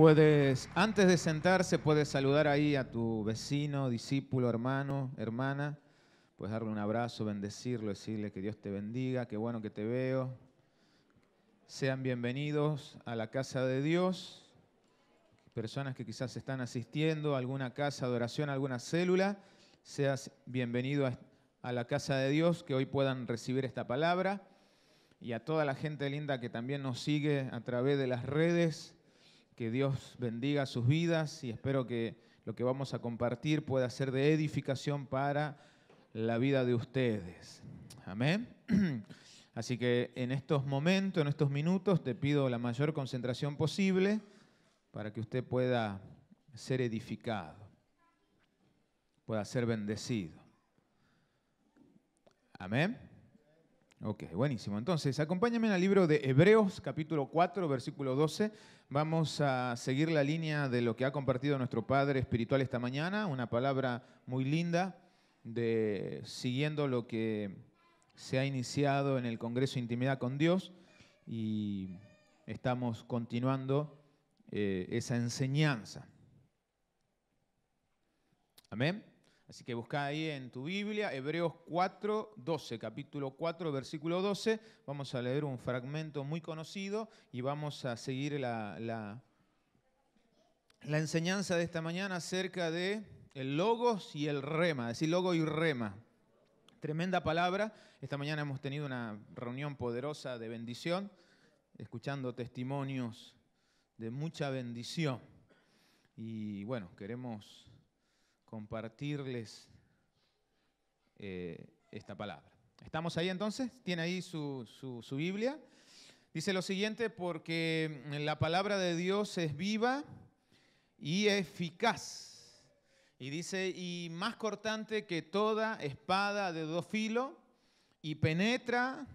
Puedes, antes de sentarse, puedes saludar ahí a tu vecino, discípulo, hermano, hermana. Puedes darle un abrazo, bendecirlo, decirle que Dios te bendiga, qué bueno que te veo. Sean bienvenidos a la casa de Dios. Personas que quizás están asistiendo a alguna casa de oración, alguna célula, seas bienvenido a la casa de Dios, que hoy puedan recibir esta palabra. Y a toda la gente linda que también nos sigue a través de las redes que Dios bendiga sus vidas y espero que lo que vamos a compartir pueda ser de edificación para la vida de ustedes. Amén. Así que en estos momentos, en estos minutos, te pido la mayor concentración posible para que usted pueda ser edificado, pueda ser bendecido. Amén. Ok, buenísimo. Entonces, acompáñame al libro de Hebreos, capítulo 4, versículo 12. Vamos a seguir la línea de lo que ha compartido nuestro Padre Espiritual esta mañana, una palabra muy linda de siguiendo lo que se ha iniciado en el Congreso Intimidad con Dios y estamos continuando eh, esa enseñanza. Amén. Así que busca ahí en tu Biblia, Hebreos 4, 12, capítulo 4, versículo 12. Vamos a leer un fragmento muy conocido y vamos a seguir la, la, enseñanza de esta mañana acerca de el logos y el rema, es decir, logo y rema. Tremenda palabra. Esta mañana hemos tenido una reunión poderosa de bendición, escuchando testimonios de mucha bendición. Y bueno, queremos compartirles eh, esta palabra. ¿Estamos ahí entonces? ¿Tiene ahí su, su, su Biblia? Dice lo siguiente, porque la palabra de Dios es viva y eficaz. Y dice, y más cortante que toda espada de dos filos, y penetra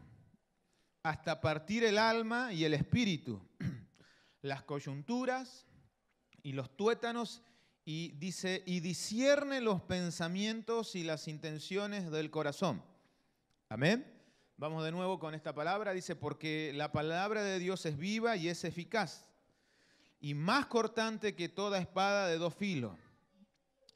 hasta partir el alma y el espíritu, las coyunturas y los tuétanos y dice, y discierne los pensamientos y las intenciones del corazón. Amén. Vamos de nuevo con esta palabra. Dice, porque la palabra de Dios es viva y es eficaz, y más cortante que toda espada de dos filos,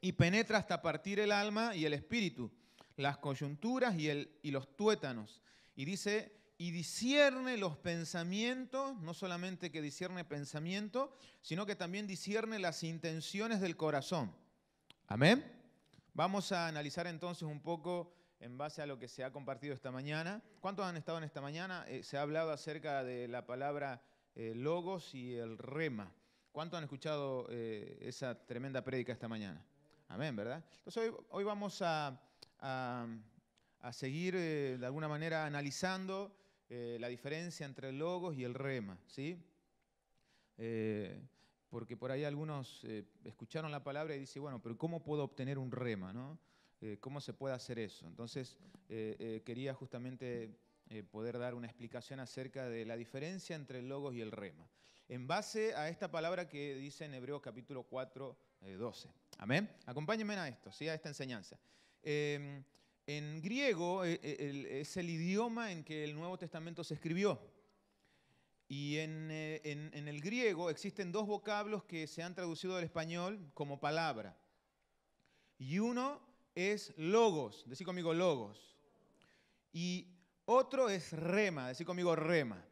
y penetra hasta partir el alma y el espíritu, las coyunturas y, el, y los tuétanos. Y dice, y discierne los pensamientos, no solamente que discierne pensamiento, sino que también discierne las intenciones del corazón. Amén. Vamos a analizar entonces un poco en base a lo que se ha compartido esta mañana. ¿Cuántos han estado en esta mañana? Eh, se ha hablado acerca de la palabra eh, logos y el rema. ¿Cuántos han escuchado eh, esa tremenda prédica esta mañana? Amén, ¿verdad? Entonces hoy, vamos a, a seguir de alguna manera analizando eh, la diferencia entre el logos y el rema, ¿sí? Eh, porque por ahí algunos eh, escucharon la palabra y dicen, bueno, pero ¿cómo puedo obtener un rema, no? ¿Cómo se puede hacer eso? Entonces, quería justamente poder dar una explicación acerca de la diferencia entre el logos y el rema. En base a esta palabra que dice en Hebreos capítulo 4, 12. Amén. Acompáñenme a esto, ¿sí? a esta enseñanza. En griego eh, eh, es el idioma en que el Nuevo Testamento se escribió. Y eh, en, en, el griego existen dos vocablos que se han traducido al español como palabra. Y uno es logos, decir conmigo logos. Y otro es rema, decir conmigo rema.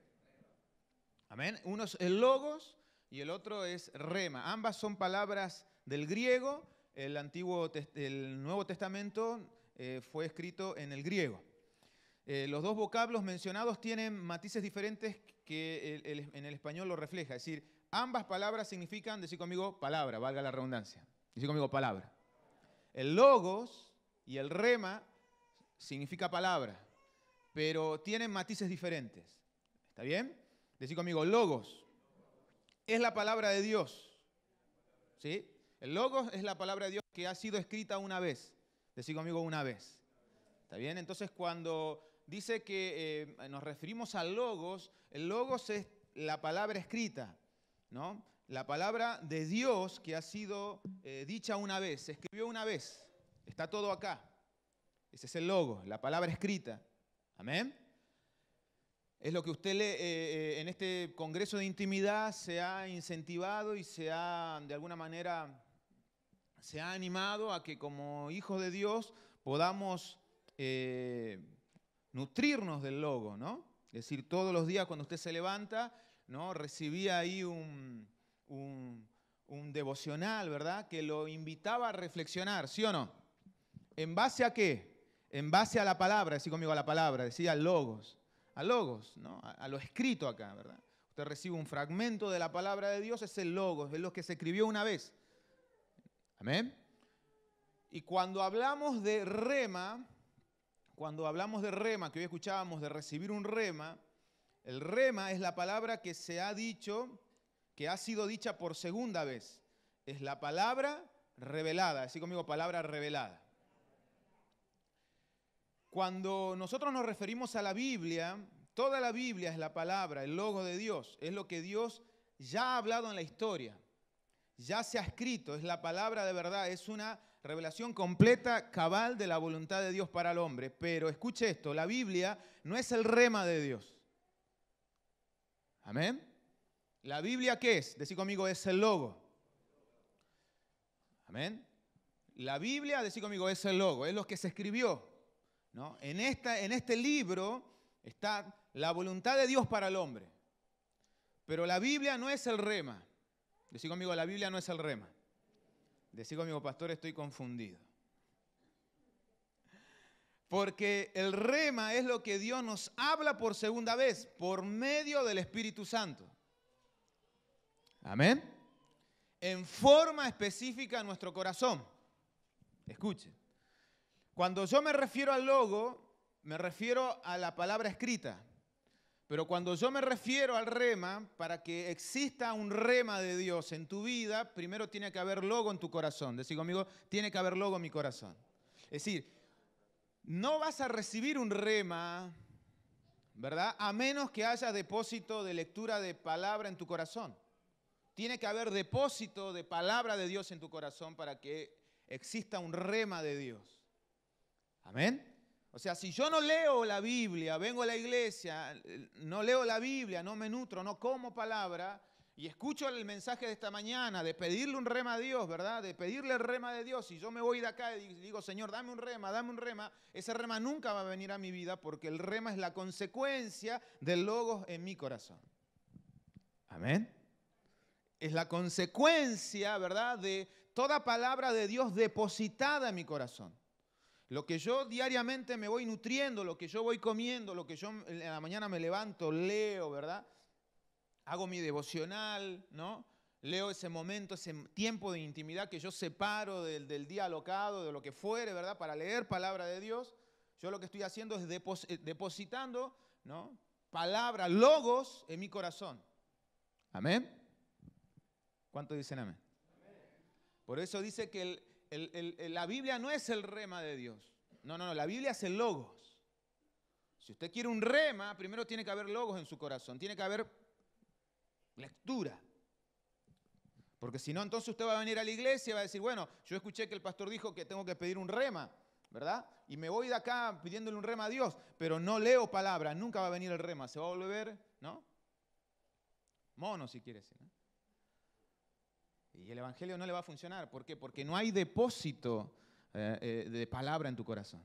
Amén. Uno es el logos y el otro es rema. Ambas son palabras del griego. El, Antiguo, el Nuevo Testamento eh, fue escrito en el griego. Eh, los dos vocablos mencionados tienen matices diferentes que en el español lo refleja. Es decir, ambas palabras significan, decir conmigo, palabra, valga la redundancia. Decir conmigo, palabra. El logos y el rema significa palabra, pero tienen matices diferentes. ¿Está bien? Decir conmigo, logos es la palabra de Dios. ¿Sí? El logos es la palabra de Dios que ha sido escrita una vez. Decir conmigo una vez. ¿Está bien? Entonces cuando dice que eh, nos referimos a logos, el logos es la palabra escrita, ¿no? La palabra de Dios que ha sido eh, dicha una vez, se escribió una vez. Está todo acá. Ese es el logo, la palabra escrita. Amén. Es lo que usted lee eh, en este Congreso de Intimidad se ha incentivado y se ha, de alguna manera, se ha animado a que como hijos de Dios podamos eh, nutrirnos del logo, ¿no? Es decir, todos los días cuando usted se levanta, ¿no? Recibía ahí un, un, devocional, ¿verdad? Que lo invitaba a reflexionar, ¿sí o no? ¿En base a qué? En base a la palabra, decía conmigo a la palabra, decía logos a logos, ¿no? a, lo escrito acá, ¿verdad? Usted recibe un fragmento de la palabra de Dios, es el logos, es lo que se escribió una vez. Amén. Y cuando hablamos de rema, cuando hablamos de rema, que hoy escuchábamos de recibir un rema, el rema es la palabra que se ha dicho, que ha sido dicha por segunda vez. Es la palabra revelada, así conmigo, palabra revelada. Cuando nosotros nos referimos a la Biblia, toda la Biblia es la palabra, el logo de Dios, es lo que Dios ya ha hablado en la historia, ya se ha escrito, es la palabra de verdad, es una revelación completa, cabal de la voluntad de Dios para el hombre. Pero escuche esto, la Biblia no es el rema de Dios. Amén. ¿La Biblia qué es? Decí conmigo, es el logo. Amén. La Biblia, decí conmigo, es el logo, es lo que se escribió. En, esta, en este libro está la voluntad de Dios para el hombre. Pero la Biblia no es el rema. Decí conmigo, la Biblia no es el rema. Decí conmigo, pastor, estoy confundido. Porque el rema es lo que Dios nos habla por segunda vez, por medio del Espíritu Santo. Amén. En forma específica en nuestro corazón. Escuche. Cuando yo me refiero al logo, me refiero a la palabra escrita. Pero cuando yo me refiero al rema, para que exista un rema de Dios en tu vida, primero tiene que haber logo en tu corazón. Decir conmigo, tiene que haber logo en mi corazón. Es decir, no vas a recibir un rema, ¿verdad? A menos que haya depósito de lectura de palabra en tu corazón. Tiene que haber depósito de palabra de Dios en tu corazón para que exista un rema de Dios. Amén. O sea, si yo no leo la Biblia, vengo a la iglesia, no leo la Biblia, no me nutro, no como palabra, y escucho el mensaje de esta mañana de pedirle un rema a Dios, ¿verdad? De pedirle el rema de Dios. Y yo me voy de acá y digo, Señor, dame un rema, dame un rema. Ese rema nunca va a venir a mi vida porque el rema es la consecuencia del logos en mi corazón. Amén. Es la consecuencia, ¿verdad? De toda palabra de Dios depositada en mi corazón. Lo que yo diariamente me voy nutriendo, lo que yo voy comiendo, lo que yo en la mañana me levanto, leo, ¿verdad? Hago mi devocional, ¿no? Leo ese momento, ese tiempo de intimidad que yo separo del, día alocado, de lo que fuere, ¿verdad? Para leer palabra de Dios. Yo lo que estoy haciendo es eh, depositando, ¿no? Palabra, logos en mi corazón. Amén. ¿Cuántos dicen amén? Por eso dice que el, la Biblia no es el rema de Dios. No, no, no, la Biblia es el logos. Si usted quiere un rema, primero tiene que haber logos en su corazón, tiene que haber lectura. Porque si no, entonces usted va a venir a la iglesia y va a decir, bueno, yo escuché que el pastor dijo que tengo que pedir un rema, ¿verdad? Y me voy de acá pidiéndole un rema a Dios, pero no leo palabras, nunca va a venir el rema, se va a volver, ¿no? Mono, si quiere decir. ¿no? Y el Evangelio no le va a funcionar. ¿Por qué? Porque no hay depósito eh, eh, de palabra en tu corazón.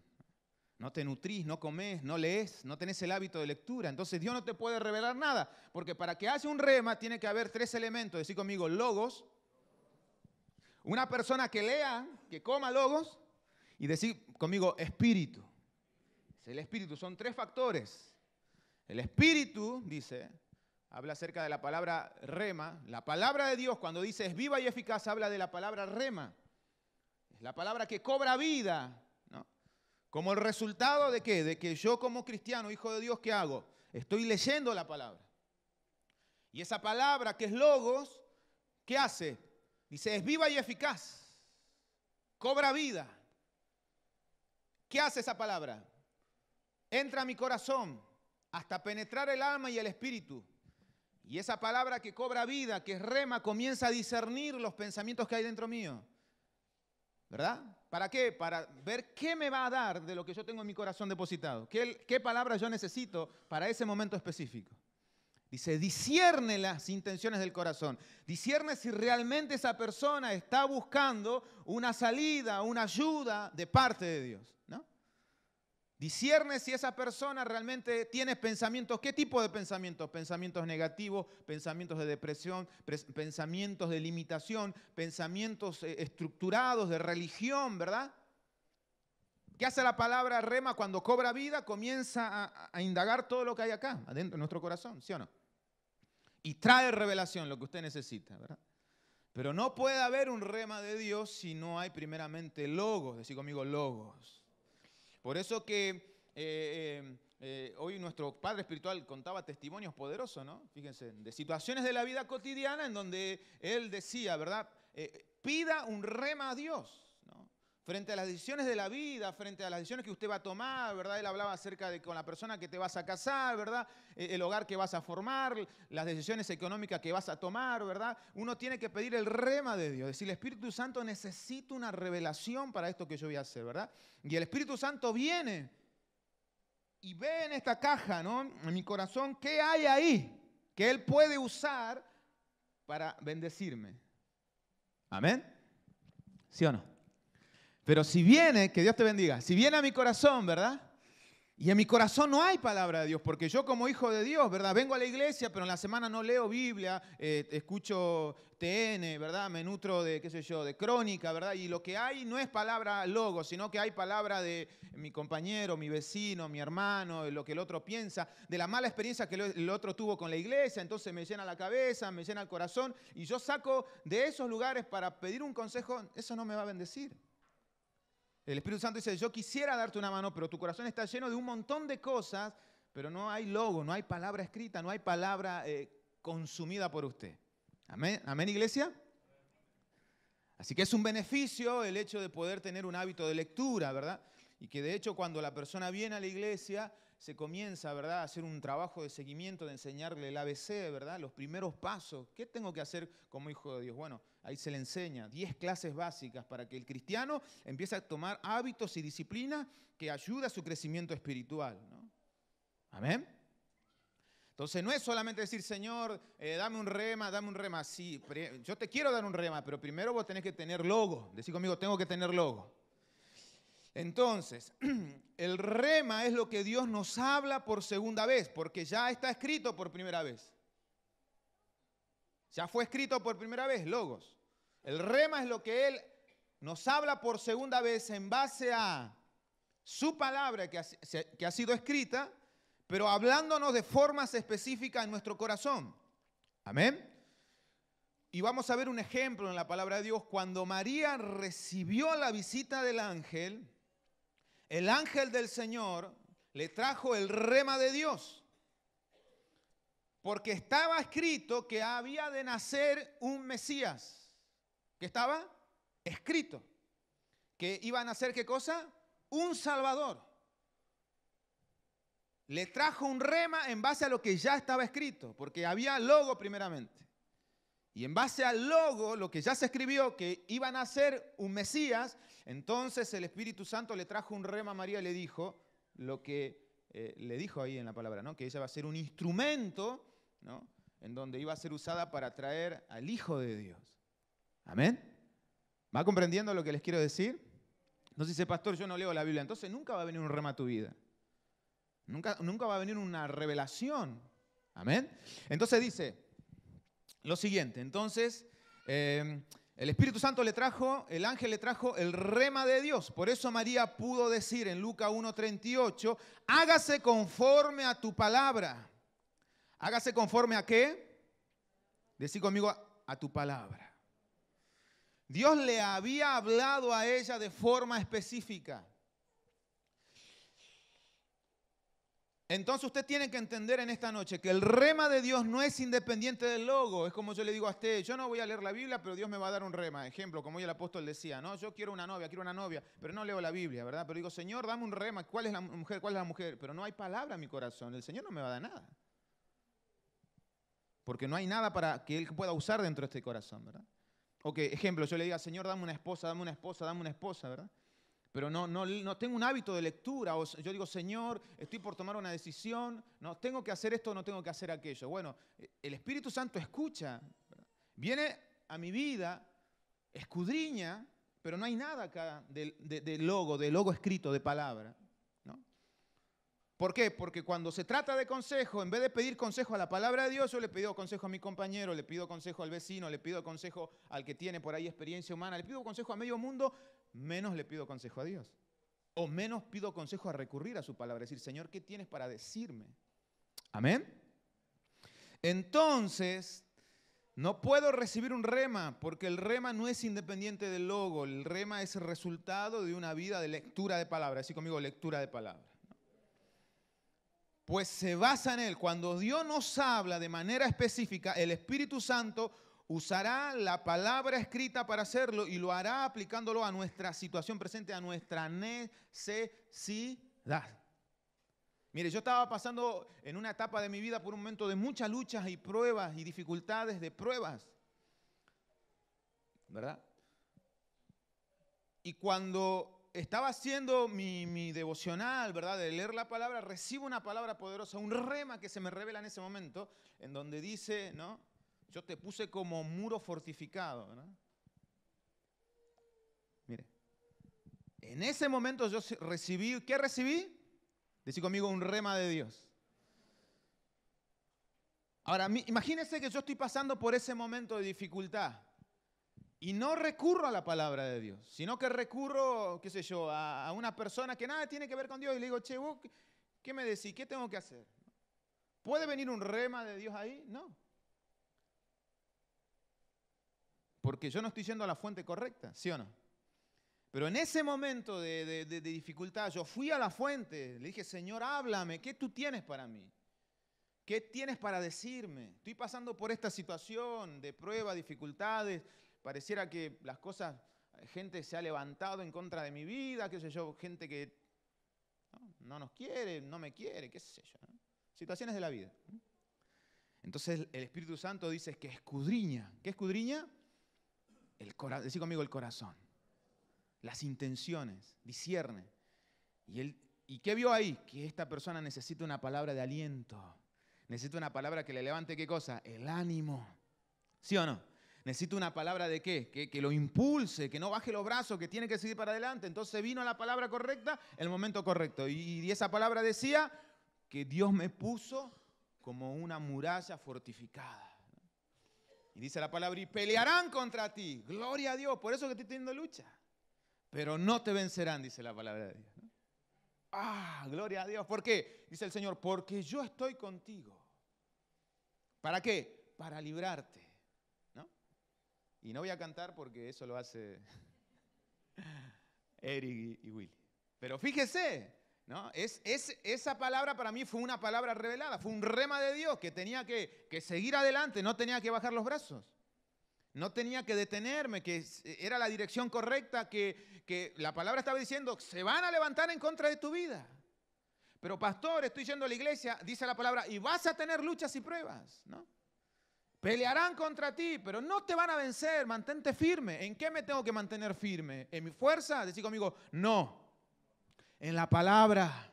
No te nutrís, no comes, no lees, no tenés el hábito de lectura. Entonces Dios no te puede revelar nada. Porque para que haya un rema tiene que haber tres elementos. Decir conmigo, logos. Una persona que lea, que coma logos. Y decir conmigo, espíritu. El espíritu son tres factores. El espíritu, dice, habla acerca de la palabra rema. La palabra de Dios, cuando dice es viva y eficaz, habla de la palabra rema. Es la palabra que cobra vida. ¿no? Como el resultado de qué? De que yo como cristiano, hijo de Dios, ¿qué hago? Estoy leyendo la palabra. Y esa palabra que es logos, ¿qué hace? Dice, es viva y eficaz. Cobra vida. ¿Qué hace esa palabra? Entra a mi corazón hasta penetrar el alma y el espíritu y esa palabra que cobra vida, que es rema, comienza a discernir los pensamientos que hay dentro mío. ¿Verdad? ¿Para qué? Para ver qué me va a dar de lo que yo tengo en mi corazón depositado. ¿Qué, qué palabra yo necesito para ese momento específico? Dice, discierne las intenciones del corazón. Discierne si realmente esa persona está buscando una salida, una ayuda de parte de Dios. ¿no? Discierne si esa persona realmente tiene pensamientos. ¿Qué tipo de pensamientos? Pensamientos negativos, pensamientos de depresión, pensamientos de limitación, pensamientos eh, estructurados de religión, ¿verdad? ¿Qué hace la palabra rema cuando cobra vida? Comienza a, a indagar todo lo que hay acá, adentro de nuestro corazón, ¿sí o no? y trae revelación, lo que usted necesita, ¿verdad? Pero no puede haber un rema de Dios si no hay primeramente logos, decir conmigo logos. Por eso que eh, eh, eh, hoy nuestro Padre Espiritual contaba testimonios poderosos, ¿no? Fíjense, de situaciones de la vida cotidiana en donde él decía, ¿verdad? pida un rema a Dios frente a las decisiones de la vida, frente a las decisiones que usted va a tomar, ¿verdad? Él hablaba acerca de con la persona que te vas a casar, ¿verdad? E, el hogar que vas a formar, las decisiones económicas que vas a tomar, ¿verdad? Uno tiene que pedir el rema de Dios, decir, el Espíritu Santo necesita una revelación para esto que yo voy a hacer, ¿verdad? Y el Espíritu Santo viene y ve en esta caja, ¿no? En mi corazón, ¿qué hay ahí que Él puede usar para bendecirme? Amén. ¿Sí o no? Pero si viene, que Dios te bendiga, si viene a mi corazón, ¿verdad? Y en mi corazón no hay palabra de Dios, porque yo como hijo de Dios, ¿verdad? Vengo a la iglesia, pero en la semana no leo Biblia, eh, escucho TN, ¿verdad? Me nutro de, qué sé yo, de crónica, ¿verdad? Y lo que hay no es palabra logo, sino que hay palabra de mi compañero, mi vecino, mi hermano, lo que el otro piensa, de la mala experiencia que el otro tuvo con la iglesia, entonces me llena la cabeza, me llena el corazón, y yo saco de esos lugares para pedir un consejo, eso no me va a bendecir. El Espíritu Santo dice, yo quisiera darte una mano, pero tu corazón está lleno de un montón de cosas, pero no hay logo, no hay palabra escrita, no hay palabra eh, consumida por usted. Amén, amén iglesia. Así que es un beneficio el hecho de poder tener un hábito de lectura, ¿verdad? Y que de hecho cuando la persona viene a la iglesia se comienza, ¿verdad?, a hacer un trabajo de seguimiento, de enseñarle el ABC, ¿verdad? Los primeros pasos. ¿Qué tengo que hacer como hijo de Dios? Bueno, ahí se le enseña 10 clases básicas para que el cristiano empiece a tomar hábitos y disciplina que ayuda a su crecimiento espiritual, ¿no? Amén. Entonces no es solamente decir, Señor, eh, dame un rema, dame un rema. Sí, yo te quiero dar un rema, pero primero vos tenés que tener logo. Decir conmigo, tengo que tener logo. Entonces, el rema es lo que Dios nos habla por segunda vez, porque ya está escrito por primera vez. Ya fue escrito por primera vez, logos. El rema es lo que Él nos habla por segunda vez en base a su palabra que ha, sido escrita, pero hablándonos de formas específicas en nuestro corazón. Amén. Y vamos a ver un ejemplo en la palabra de Dios. Cuando María recibió la visita del ángel, el ángel del Señor le trajo el rema de Dios. Porque estaba escrito que había de nacer un Mesías. ¿Qué estaba? Escrito. Que iba a nacer qué cosa? Un Salvador. Le trajo un rema en base a lo que ya estaba escrito, porque había logo primeramente. Y en base al logo, lo que ya se escribió, que iba a nacer un Mesías, entonces el Espíritu Santo le trajo un rema a María y le dijo lo que eh, le dijo ahí en la palabra, ¿no? que ella va a ser un instrumento ¿no? en donde iba a ser usada para traer al Hijo de Dios. Amén. ¿Va comprendiendo lo que les quiero decir? No dice, pastor, yo no leo la Biblia, entonces nunca va a venir un rema a tu vida. Nunca, nunca va a venir una revelación. Amén. Entonces dice lo siguiente, entonces... Eh, el Espíritu Santo le trajo, el ángel le trajo el rema de Dios. Por eso María pudo decir en Lucas 1.38, hágase conforme a tu palabra. Hágase conforme a qué? Decí conmigo a tu palabra. Dios le había hablado a ella de forma específica. Entonces usted tiene que entender en esta noche que el rema de Dios no es independiente del logo. Es como yo le digo a usted, yo no voy a leer la Biblia, pero Dios me va a dar un rema. Ejemplo, como hoy el apóstol decía, no, yo quiero una novia, quiero una novia, pero no leo la Biblia, ¿verdad? Pero digo, Señor, dame un rema, ¿cuál es la mujer? ¿Cuál es la mujer? Pero no hay palabra en mi corazón, el Señor no me va a dar nada. Porque no hay nada para que Él pueda usar dentro de este corazón, ¿verdad? Ok, ejemplo, yo le diga, Señor, dame una esposa, dame una esposa, dame una esposa, ¿verdad? pero no, no, no tengo un hábito de lectura. O yo digo, Señor, estoy por tomar una decisión, no, tengo que hacer esto o no tengo que hacer aquello. Bueno, el Espíritu Santo escucha, viene a mi vida, escudriña, pero no hay nada acá de, de logo, de logo escrito, de palabra. ¿Por qué? Porque cuando se trata de consejo, en vez de pedir consejo a la palabra de Dios, yo le pido consejo a mi compañero, le pido consejo al vecino, le pido consejo al que tiene por ahí experiencia humana, le pido consejo a medio mundo, menos le pido consejo a Dios. O menos pido consejo a recurrir a su palabra, decir, Señor, ¿qué tienes para decirme? Amén. Entonces, no puedo recibir un rema, porque el rema no es independiente del logo, el rema es el resultado de una vida de lectura de palabra, así conmigo, lectura de palabra pues se basa en él. Cuando Dios nos habla de manera específica, el Espíritu Santo usará la palabra escrita para hacerlo y lo hará aplicándolo a nuestra situación presente, a nuestra necesidad. Mire, yo estaba pasando en una etapa de mi vida por un momento de muchas luchas y pruebas y dificultades de pruebas. ¿Verdad? Y cuando estaba haciendo mi, devocional, ¿verdad? De leer la palabra, recibo una palabra poderosa, un rema que se me revela en ese momento, en donde dice, ¿no? Yo te puse como muro fortificado, ¿no? Mire, en ese momento yo recibí, ¿qué recibí? Decí conmigo un rema de Dios. Ahora, imagínense que yo estoy pasando por ese momento de dificultad. Y no recurro a la palabra de Dios, sino que recurro, qué sé yo, a, una persona que nada tiene que ver con Dios y le digo, che, vos, ¿qué me decís? ¿Qué tengo que hacer? ¿Puede venir un rema de Dios ahí? No. Porque yo no estoy yendo a la fuente correcta, ¿sí o no? Pero en ese momento de, de, dificultad, yo fui a la fuente, le dije, Señor, háblame, ¿qué tú tienes para mí? ¿Qué tienes para decirme? Estoy pasando por esta situación de prueba, dificultades, pareciera que las cosas, gente se ha levantado en contra de mi vida, qué sé yo, gente que no, nos quiere, no me quiere, qué sé yo. Situaciones de la vida. Entonces el Espíritu Santo dice que escudriña. ¿Qué escudriña? El decir conmigo el corazón. Las intenciones, discierne. Y, él, ¿Y qué vio ahí? Que esta persona necesita una palabra de aliento. Necesita una palabra que le levante qué cosa? El ánimo. ¿Sí o no? Necesito una palabra de qué? Que, lo impulse, que no baje los brazos, que tiene que seguir para adelante. Entonces vino la palabra correcta, el momento correcto. Y, esa palabra decía que Dios me puso como una muralla fortificada. Y dice la palabra, y pelearán contra ti. Gloria a Dios, por eso que estoy teniendo lucha. Pero no te vencerán, dice la palabra de Dios. Ah, gloria a Dios. ¿Por qué? Dice el Señor, porque yo estoy contigo. ¿Para qué? Para librarte. Y no voy a cantar porque eso lo hace Eric y Willy. Pero fíjese, ¿no? Es, esa palabra para mí fue una palabra revelada, fue un rema de Dios que tenía que, seguir adelante, no tenía que bajar los brazos. No tenía que detenerme, que era la dirección correcta, que, que la palabra estaba diciendo, se van a levantar en contra de tu vida. Pero pastor, estoy yendo a la iglesia, dice la palabra, y vas a tener luchas y pruebas, ¿no? Pelearán contra ti, pero no te van a vencer. Mantente firme. ¿En qué me tengo que mantener firme? ¿En mi fuerza? Decir conmigo, no. En la palabra.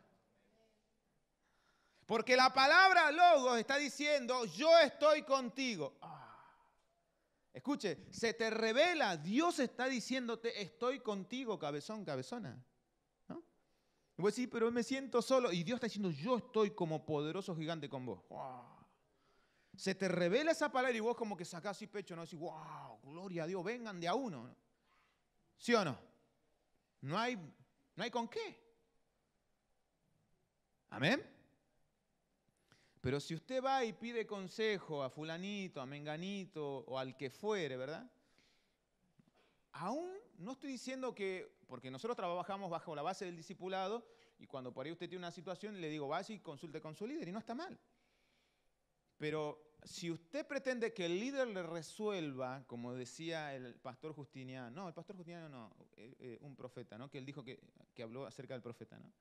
Porque la palabra Logos está diciendo, yo estoy contigo. Ah. Escuche, se te revela, Dios está diciéndote, estoy contigo, cabezón, cabezona. ¿No? Y vos decís, pero me siento solo. Y Dios está diciendo, yo estoy como poderoso gigante con vos se te revela esa palabra y vos como que sacás así pecho, ¿no? Decís, wow, gloria a Dios, vengan de a uno. ¿Sí o no? No hay, no hay con qué. Amén. Pero si usted va y pide consejo a fulanito, a menganito o al que fuere, ¿verdad? Aún no estoy diciendo que, porque nosotros trabajamos bajo la base del discipulado y cuando por ahí usted tiene una situación le digo, vaya y consulte con su líder y no está mal. Pero si usted pretende que el líder le resuelva, como decía el pastor Justiniano, no, el pastor Justiniano no, eh, eh, un profeta, ¿no? que él dijo que, habló acerca del profeta, ¿no?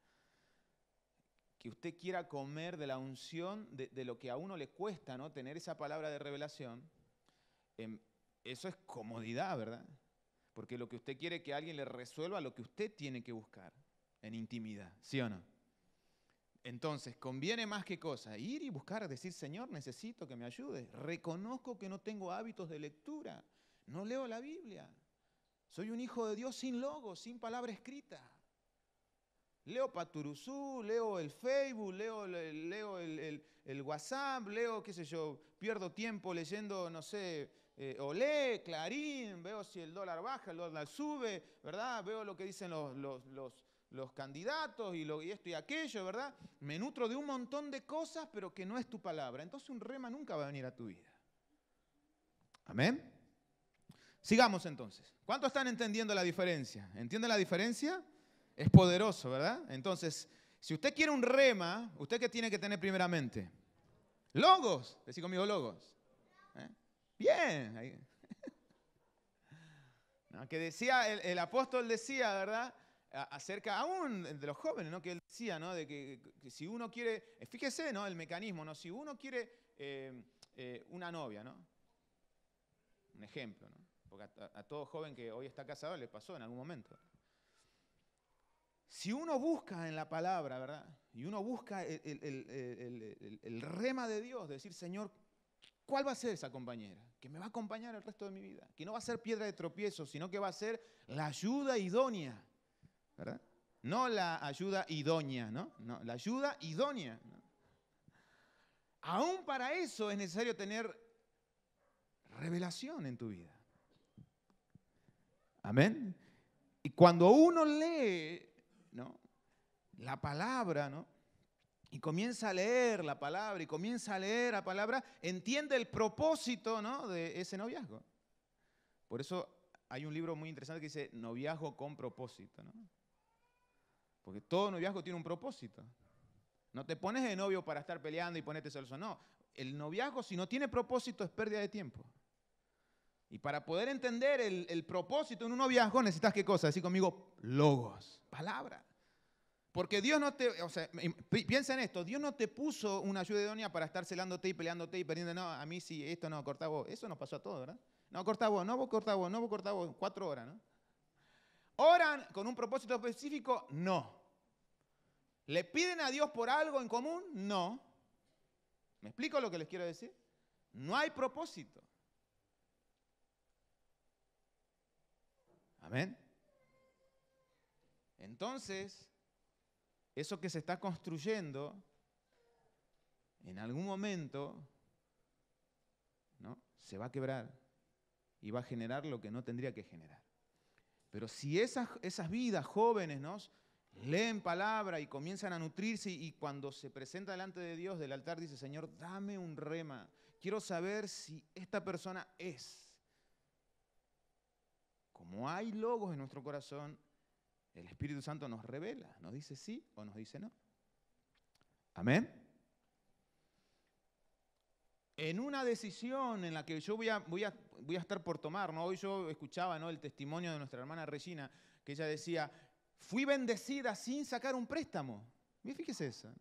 que usted quiera comer de la unción de, lo que a uno le cuesta ¿no? tener esa palabra de revelación, em, eso es comodidad, ¿verdad? Porque lo que usted quiere que alguien le resuelva lo que usted tiene que buscar en intimidad, ¿sí o no? Entonces, conviene más que cosa, ir y buscar, decir, Señor, necesito que me ayude. Reconozco que no tengo hábitos de lectura, no leo la Biblia. Soy un hijo de Dios sin logo, sin palabra escrita. Leo Paturuzú, leo el Facebook, leo, leo el, WhatsApp, leo, qué sé yo, pierdo tiempo leyendo, no sé, eh, Olé, Clarín, veo si el dólar baja, el dólar sube, ¿verdad? Veo lo que dicen los, los, candidatos y, lo, y esto y aquello, ¿verdad? Me nutro de un montón de cosas, pero que no es tu palabra. Entonces un rema nunca va a venir a tu vida. Amén. Sigamos entonces. ¿Cuántos están entendiendo la diferencia? ¿Entienden la diferencia? Es poderoso, ¿verdad? Entonces, si usted quiere un rema, ¿usted qué tiene que tener primeramente? Logos. Decí conmigo logos. ¿Eh? Bien. que decía, el, apóstol decía, ¿verdad? Acerca aún de los jóvenes, ¿no? Que él decía, ¿no? De que, si uno quiere, fíjese, ¿no? El mecanismo, ¿no? Si uno quiere eh, eh, una novia, ¿no? Un ejemplo, ¿no? Porque a, todo joven que hoy está casado le pasó en algún momento. Si uno busca en la palabra, ¿verdad? Y uno busca el, rema de Dios, de decir, Señor, ¿cuál va a ser esa compañera? Que me va a acompañar el resto de mi vida. Que no va a ser piedra de tropiezo, sino que va a ser la ayuda idónea, No la ayuda idónea, ¿no? No, la ayuda idónea. Aún para eso es necesario tener revelación en tu vida. Amén. Y cuando uno lee ¿no? La palabra, ¿no? Y comienza a leer la palabra y comienza a leer la palabra, entiende el propósito, ¿no? De ese noviazgo. Por eso hay un libro muy interesante que dice noviazgo con propósito, ¿no? Porque todo noviazgo tiene un propósito. No te pones de novio para estar peleando y ponerte celoso. No, el noviazgo si no tiene propósito es pérdida de tiempo. Y para poder entender el, propósito en un noviazgo necesitas qué cosa? Decir conmigo, logos palabra. Porque Dios no te, o sea, piensa en esto, Dios no te puso una ayuda idónea para estar celándote y peleándote y perdiendo, no, a mí sí, esto no, corta vos. Eso nos pasó a todos, ¿verdad? No, corta vos, no, vos corta vos, no, vos corta vos, cuatro horas, ¿no? ¿Oran con un propósito específico? No. ¿Le piden a Dios por algo en común? No. ¿Me explico lo que les quiero decir? No hay propósito. Amén. Entonces, eso que se está construyendo, en algún momento, ¿no? se va a quebrar y va a generar lo que no tendría que generar. Pero si esas, esas vidas jóvenes ¿no? Leen palabra y comienzan a nutrirse y cuando se presenta delante de Dios del altar dice, Señor, dame un rema, quiero saber si esta persona es. Como hay logos en nuestro corazón, el Espíritu Santo nos revela, nos dice sí o nos dice no. Amén. En una decisión en la que yo voy a, voy a, voy a estar por tomar, ¿no? hoy yo escuchaba ¿no? el testimonio de nuestra hermana Regina, que ella decía, fui bendecida sin sacar un préstamo. fíjese eso.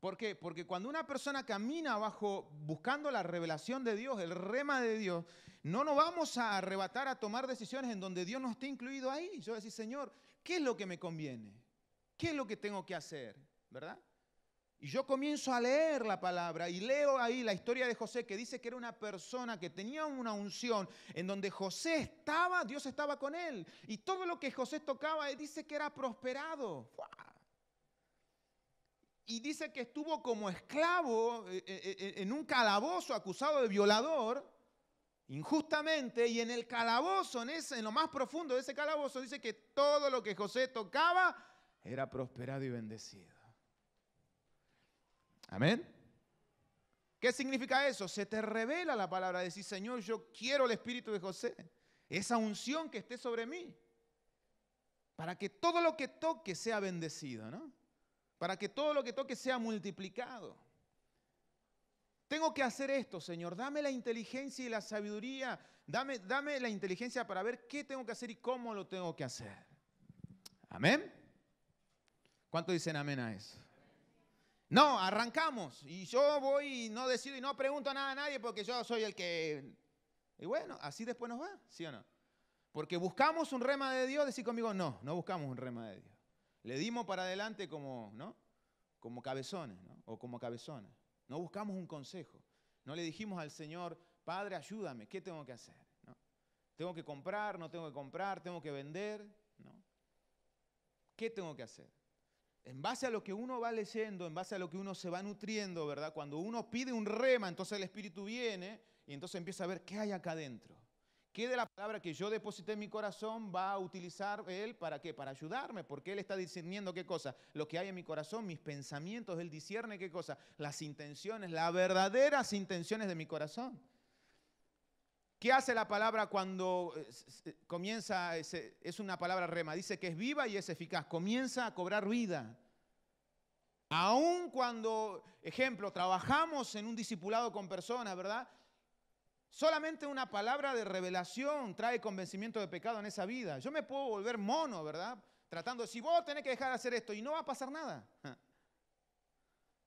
¿Por qué? Porque cuando una persona camina bajo buscando la revelación de Dios, el rema de Dios, no nos vamos a arrebatar a tomar decisiones en donde Dios no esté incluido ahí. Yo decir, Señor, ¿qué es lo que me conviene? ¿Qué es lo que tengo que hacer? ¿Verdad? Y yo comienzo a leer la palabra y leo ahí la historia de José que dice que era una persona que tenía una unción en donde José estaba, Dios estaba con él. Y todo lo que José tocaba, dice que era prosperado y dice que estuvo como esclavo eh, eh, eh, en un calabozo acusado de violador, injustamente, y en el calabozo, en, en lo más profundo de ese calabozo, dice que todo lo que José tocaba era prosperado y bendecido. Amén. ¿Qué significa eso? Se te revela la palabra, de decir, Señor, yo quiero el espíritu de José, esa unción que esté sobre mí, para que todo lo que toque sea bendecido, ¿no? para que todo lo que toque sea multiplicado. Tengo que hacer esto, Señor. Dame la inteligencia y la sabiduría. Dame, dame la inteligencia para ver qué tengo que hacer y cómo lo tengo que hacer. Amén. ¿Cuánto dicen amén a eso? No, arrancamos. Y yo voy y no decido y no pregunto nada a nadie porque yo soy el que Y bueno, así después nos va, ¿sí o no? Porque buscamos un rema de Dios, decir conmigo, no, no buscamos un rema de Dios. Le dimos para adelante como, ¿no? Como cabezones, ¿no? O como cabezones. No buscamos un consejo. No le dijimos al Señor, Padre, ayúdame, ¿qué tengo que hacer? ¿Tengo que comprar? ¿No tengo que comprar? ¿Tengo que vender? ¿No? ¿Qué tengo que hacer? En base a lo que uno va leyendo, en base a lo que uno se va nutriendo, ¿verdad? Cuando uno pide un rema, entonces el Espíritu viene y entonces empieza a ver qué hay acá adentro. ¿Qué de la palabra que yo deposité en mi corazón va a utilizar Él para qué? Para ayudarme, porque Él está discerniendo qué cosa. Lo que hay en mi corazón, mis pensamientos, Él discierne qué cosa. Las intenciones, las verdaderas intenciones de mi corazón. ¿Qué hace la palabra cuando eh, comienza, es una palabra rema? Dice que es viva y es eficaz. Comienza a cobrar vida. Aún cuando, ejemplo, trabajamos en un discipulado con personas, ¿verdad? Solamente una palabra de revelación trae convencimiento de pecado en esa vida. Yo me puedo volver mono, ¿verdad? Tratando si vos tenés que dejar de hacer esto y no va a pasar nada.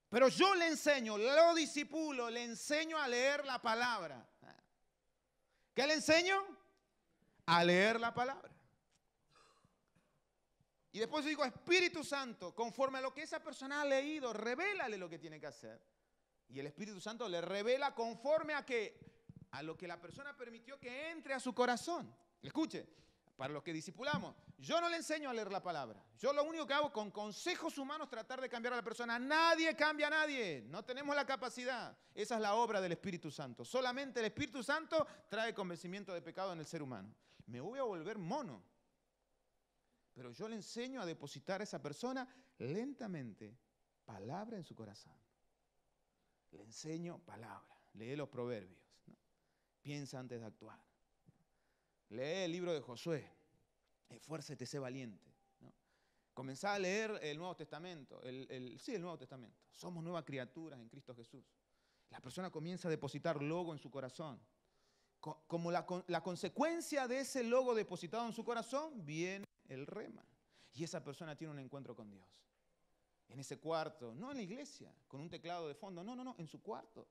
Pero yo le enseño, lo disipulo, le enseño a leer la palabra. ¿Qué le enseño? A leer la palabra. Y después digo, Espíritu Santo, conforme a lo que esa persona ha leído, revélale lo que tiene que hacer. Y el Espíritu Santo le revela conforme a que a lo que la persona permitió que entre a su corazón. Escuche, para los que discipulamos, yo no le enseño a leer la palabra. Yo lo único que hago con consejos humanos tratar de cambiar a la persona. Nadie cambia a nadie. No tenemos la capacidad. Esa es la obra del Espíritu Santo. Solamente el Espíritu Santo trae convencimiento de pecado en el ser humano. Me voy a volver mono. Pero yo le enseño a depositar a esa persona lentamente palabra en su corazón. Le enseño palabra. Lee los proverbios piensa antes de actuar. Lee el libro de Josué, esfuércete, sé valiente. ¿no? Comenzá a leer el Nuevo Testamento, sí, el Nuevo Testamento. Somos nuevas criaturas en Cristo Jesús. La persona comienza a depositar logo en su corazón. Como la, la consecuencia de ese logo depositado en su corazón, viene el rema. Y esa persona tiene un encuentro con Dios. En ese cuarto, no en la iglesia, con un teclado de fondo, no, no, no, en su cuarto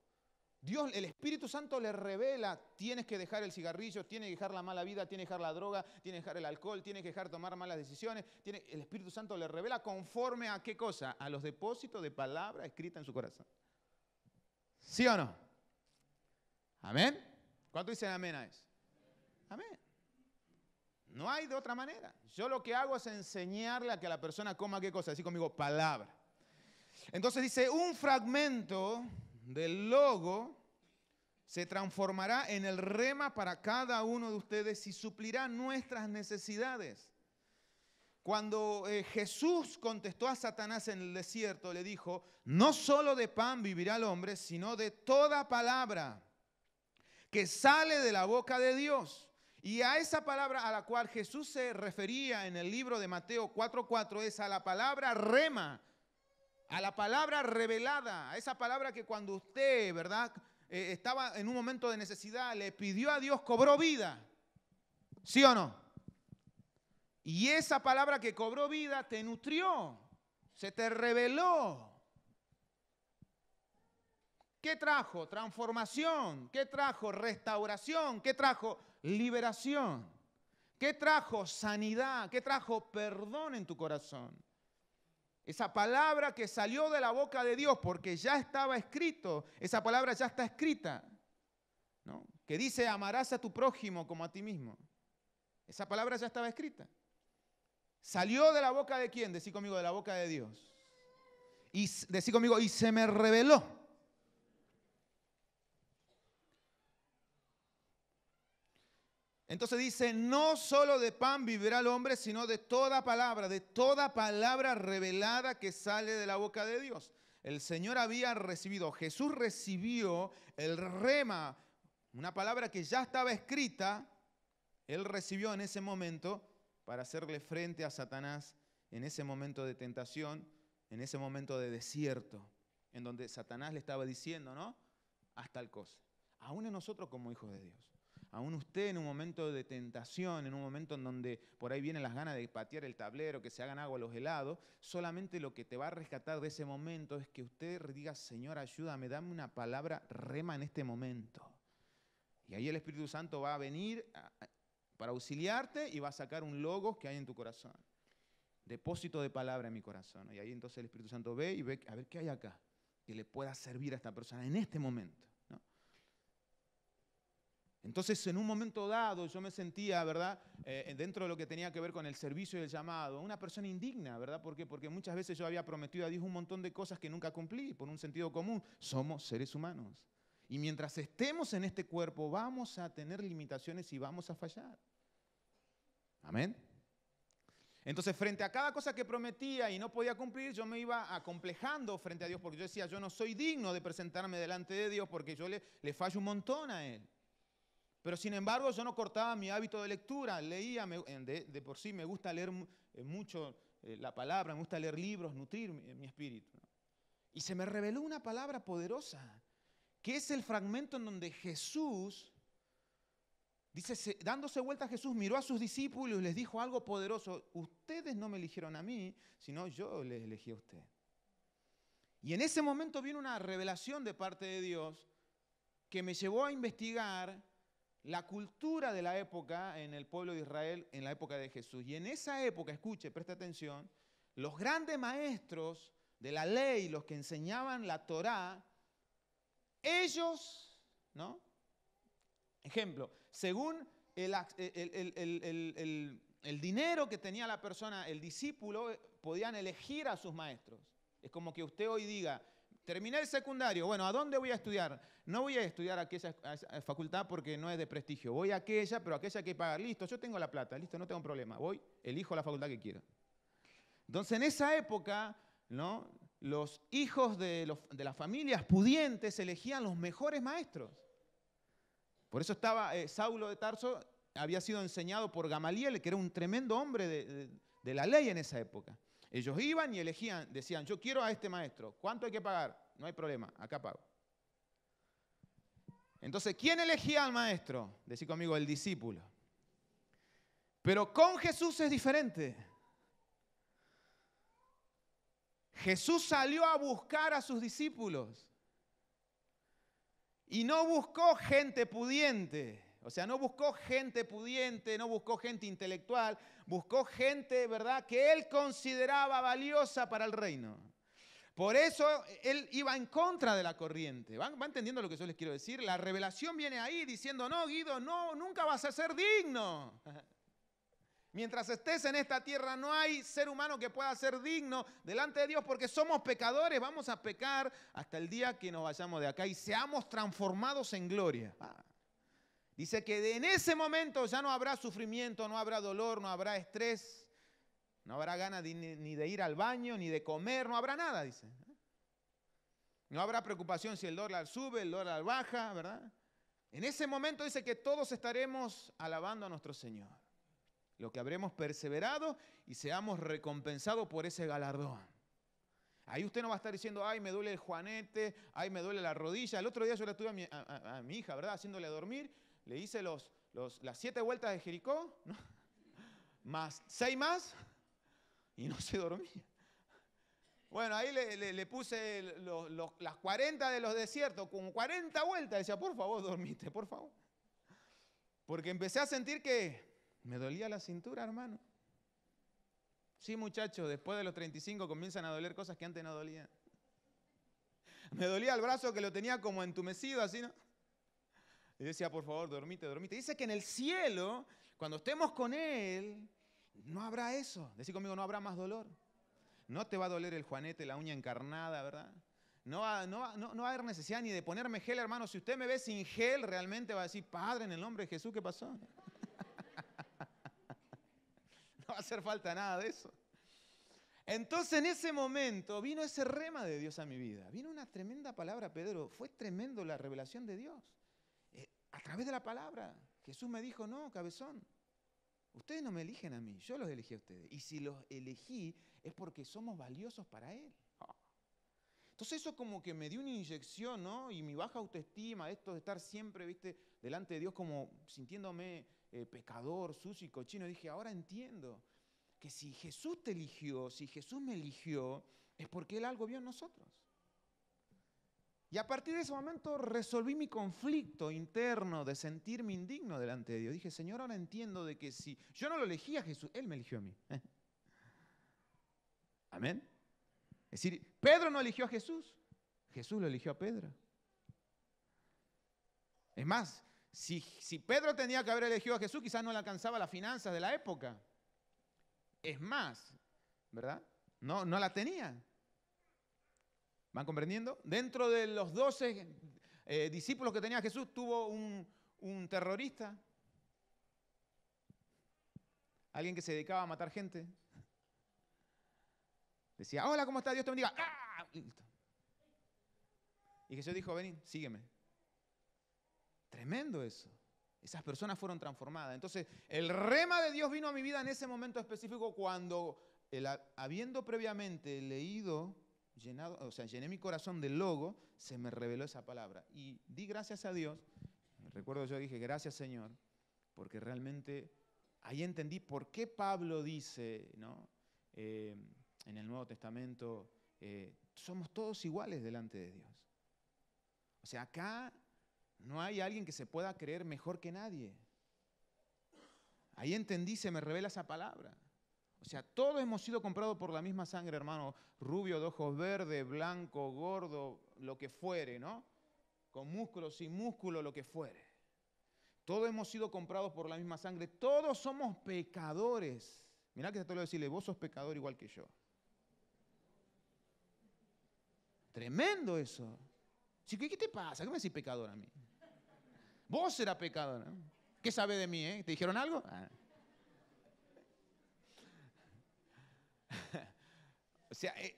Dios, el Espíritu Santo le revela, tienes que dejar el cigarrillo, tienes que dejar la mala vida, tienes que dejar la droga, tienes que dejar el alcohol, tienes que dejar tomar malas decisiones. El Espíritu Santo le revela conforme a qué cosa? A los depósitos de palabra escrita en su corazón. ¿Sí o no? ¿Amén? ¿Cuánto dicen amén a eso? Amén. No hay de otra manera. Yo lo que hago es enseñarle a que la persona coma qué cosa, así conmigo, palabra. Entonces dice, un fragmento del logo se transformará en el rema para cada uno de ustedes y suplirá nuestras necesidades. Cuando eh, Jesús contestó a Satanás en el desierto, le dijo, no solo de pan vivirá el hombre, sino de toda palabra que sale de la boca de Dios. Y a esa palabra a la cual Jesús se refería en el libro de Mateo 4:4 es a la palabra rema, a la palabra revelada, a esa palabra que cuando usted, ¿verdad? Eh, estaba en un momento de necesidad, le pidió a Dios, cobró vida. ¿Sí o no? Y esa palabra que cobró vida te nutrió, se te reveló. ¿Qué trajo? Transformación. ¿Qué trajo? Restauración. ¿Qué trajo? Liberación. ¿Qué trajo? Sanidad. ¿Qué trajo? Perdón en tu corazón. Esa palabra que salió de la boca de Dios porque ya estaba escrito, esa palabra ya está escrita, ¿no? que dice amarás a tu prójimo como a ti mismo. Esa palabra ya estaba escrita. ¿Salió de la boca de quién? Decí conmigo, de la boca de Dios. Y decí conmigo, y se me reveló. Entonces dice, no solo de pan vivirá el hombre, sino de toda palabra, de toda palabra revelada que sale de la boca de Dios. El Señor había recibido, Jesús recibió el rema, una palabra que ya estaba escrita, Él recibió en ese momento para hacerle frente a Satanás en ese momento de tentación, en ese momento de desierto, en donde Satanás le estaba diciendo, ¿no? Hasta el cosa. Aún en nosotros como hijos de Dios aún usted en un momento de tentación, en un momento en donde por ahí vienen las ganas de patear el tablero, que se hagan agua los helados, solamente lo que te va a rescatar de ese momento es que usted diga, Señor, ayúdame, dame una palabra rema en este momento. Y ahí el Espíritu Santo va a venir para auxiliarte y va a sacar un logo que hay en tu corazón. Depósito de palabra en mi corazón. Y ahí entonces el Espíritu Santo ve y ve, a ver qué hay acá que le pueda servir a esta persona en este momento. Entonces, en un momento dado, yo me sentía, ¿verdad?, eh, dentro de lo que tenía que ver con el servicio y el llamado, una persona indigna, ¿verdad? Porque muchas veces yo había prometido a Dios un montón de cosas que nunca cumplí, por un sentido común. Somos seres humanos. Y mientras estemos en este cuerpo, vamos a tener limitaciones y vamos a fallar. Amén. Entonces, frente a cada cosa que prometía y no podía cumplir, yo me iba acomplejando frente a Dios, porque yo decía, yo no soy digno de presentarme delante de Dios porque yo le, le fallo un montón a Él. Pero sin embargo, yo no cortaba mi hábito de lectura, leía, de, por sí me gusta leer eh, mucho eh, la palabra, me gusta leer libros, nutrir mi, espíritu. Y se me reveló una palabra poderosa, que es el fragmento en donde Jesús Dice, dándose vuelta Jesús, miró a sus discípulos y les dijo algo poderoso. Ustedes no me eligieron a mí, sino yo les elegí a usted. Y en ese momento vino una revelación de parte de Dios que me llevó a investigar la cultura de la época en el pueblo de Israel, en la época de Jesús. Y en esa época, escuche, preste atención, los grandes maestros de la ley, los que enseñaban la Torá, ellos, ¿no? Ejemplo, según el, dinero que tenía la persona, el discípulo, eh, podían elegir a sus maestros. Es como que usted hoy diga, terminé el secundario, bueno, ¿a dónde voy a estudiar? No voy a estudiar aquella facultad porque no es de prestigio, voy a aquella, pero aquella que pagar, listo, yo tengo la plata, listo, no tengo problema, voy, elijo la facultad que quiera. Entonces, en esa época, los hijos de, de las familias pudientes elegían los mejores maestros. Por eso estaba eh, Saulo de Tarso, había sido enseñado por Gamaliel, que era un tremendo hombre de, la ley en esa época. Ellos iban y elegían, decían, yo quiero a este maestro, ¿cuánto hay que pagar? No hay problema, acá pago. Entonces, ¿quién elegía al maestro? Decí conmigo, el discípulo. Pero con Jesús es diferente. Jesús salió a buscar a sus discípulos. Y no buscó gente pudiente, o sea, no buscó gente pudiente, no buscó gente intelectual, buscó gente, ¿verdad?, que él consideraba valiosa para el reino. Por eso él iba en contra de la corriente. ¿Van, entendiendo lo que yo les quiero decir? La revelación viene ahí diciendo, no, Guido, no, nunca vas a ser digno. Mientras estés en esta tierra no hay ser humano que pueda ser digno delante de Dios porque somos pecadores, vamos a pecar hasta el día que nos vayamos de acá y seamos transformados en gloria. Ah. Dice que en ese momento ya no habrá sufrimiento, no habrá dolor, no habrá estrés, no habrá ganas ni de ir al baño, ni de comer, no habrá nada, dice. No habrá preocupación si el dólar sube, el dólar baja, ¿verdad? En ese momento dice que todos estaremos alabando a nuestro Señor lo que habremos perseverado y seamos recompensados por ese galardón. Ahí usted no va a estar diciendo, ay, me duele el juanete, ay, me duele la rodilla. El otro día yo le tuve a mi, hija, ¿verdad? Haciéndole dormir, le hice los, las siete vueltas de Jericó, más seis más, y no se dormía. Bueno, ahí le, puse las 40 de los desiertos, con 40 vueltas. Decía, por favor, dormite, por favor. Porque empecé a sentir que me dolía la cintura, hermano. Sí, muchachos, después de los 35 comienzan a doler cosas que antes no dolían. Me dolía el brazo que lo tenía como entumecido, así, ¿no? Y decía, por favor, dormite, dormite. Dice que en el cielo, cuando estemos con Él, no habrá eso. Decí conmigo, no habrá más dolor. No te va a doler el juanete, la uña encarnada, ¿verdad? No va, no, no, no va a haber necesidad ni de ponerme gel, hermano. Si usted me ve sin gel, realmente va a decir, Padre, en el nombre de Jesús, ¿qué pasó? no va a hacer falta nada de eso. Entonces en ese momento vino ese rema de Dios a mi vida. Vino una tremenda palabra, Pedro. Fue tremendo la revelación de Dios. Través de la palabra. Jesús me dijo, no, cabezón. Ustedes no me eligen a mí, yo los elegí a ustedes. Y si los elegí es porque somos valiosos para Él. Entonces eso como que me dio una inyección, ¿no? Y mi baja autoestima, esto de estar siempre, viste, delante de Dios como sintiéndome eh, pecador, sucio y cochino. Dije, ahora entiendo que si Jesús te eligió, si Jesús me eligió, es porque Él algo vio en nosotros. Y a partir de ese momento resolví mi conflicto interno de sentirme indigno delante de Dios. Dije, Señor, ahora entiendo de que si yo no lo elegí a Jesús, Él me eligió a mí. Amén. Es decir, Pedro no eligió a Jesús, Jesús lo eligió a Pedro. Es más, si, si Pedro tenía que haber elegido a Jesús, quizás no le alcanzaba las finanzas de la época. Es más, ¿verdad? No, no la tenía. ¿Van comprendiendo? Dentro de los doce eh, discípulos que tenía Jesús, tuvo un, terrorista, alguien que se dedicaba a matar gente. Decía, hola, ¿cómo está? Dios te bendiga. ¡Ah! Y Jesús dijo, vení, sígueme. Tremendo eso. Esas personas fueron transformadas. Entonces, el rema de Dios vino a mi vida en ese momento específico cuando, habiendo previamente leído llenado, o sea, llené mi corazón del logo, se me reveló esa palabra. Y di gracias a Dios. Recuerdo yo dije, gracias Señor, porque realmente ahí entendí por qué Pablo dice, ¿no? Eh, en el Nuevo Testamento, eh, somos todos iguales delante de Dios. O sea, acá no hay alguien que se pueda creer mejor que nadie. Ahí entendí, se me revela esa palabra. O sea, todos hemos sido comprados por la misma sangre, hermano. Rubio, de ojos verdes, blanco, gordo, lo que fuere, ¿no? Con músculo, sin músculo, lo que fuere. Todos hemos sido comprados por la misma sangre. Todos somos pecadores. Mirá que te que decirle, vos sos pecador igual que yo. Tremendo eso. ¿Qué te pasa? ¿Qué me decís pecador a mí? Vos serás pecador. ¿no? ¿Qué sabe de mí? Eh? ¿Te dijeron algo? Ah. O sea, eh,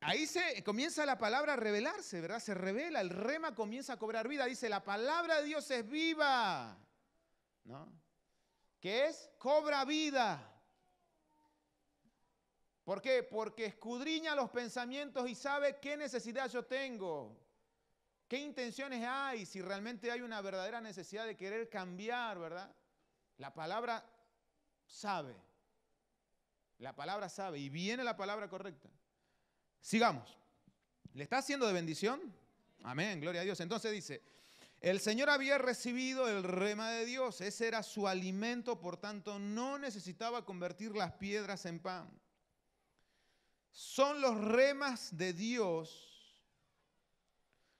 ahí se comienza la palabra a revelarse, ¿verdad? Se revela, el rema comienza a cobrar vida. Dice, la palabra de Dios es viva, ¿no? ¿Qué es? Cobra vida. ¿Por qué? Porque escudriña los pensamientos y sabe qué necesidad yo tengo, qué intenciones hay, si realmente hay una verdadera necesidad de querer cambiar, ¿verdad? La palabra sabe. La palabra sabe y viene la palabra correcta. Sigamos. ¿Le está haciendo de bendición? Amén, gloria a Dios. Entonces dice, el Señor había recibido el rema de Dios, ese era su alimento, por tanto no necesitaba convertir las piedras en pan. Son los remas de Dios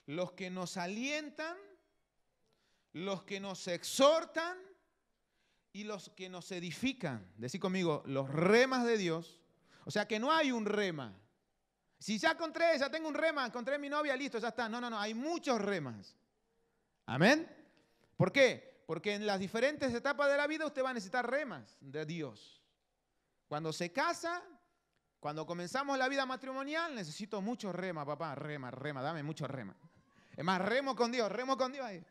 los que nos alientan, los que nos exhortan y los que nos edifican. Decí conmigo, los remas de Dios. O sea que no hay un rema. Si ya encontré, ya tengo un rema, encontré mi novia, listo, ya está. No, no, no, hay muchos remas. Amén. ¿Por qué? Porque en las diferentes etapas de la vida usted va a necesitar remas de Dios. Cuando se casa, cuando comenzamos la vida matrimonial, necesito mucho rema, papá, rema, rema, dame mucho rema. Es más, remo con Dios, remo con Dios ahí.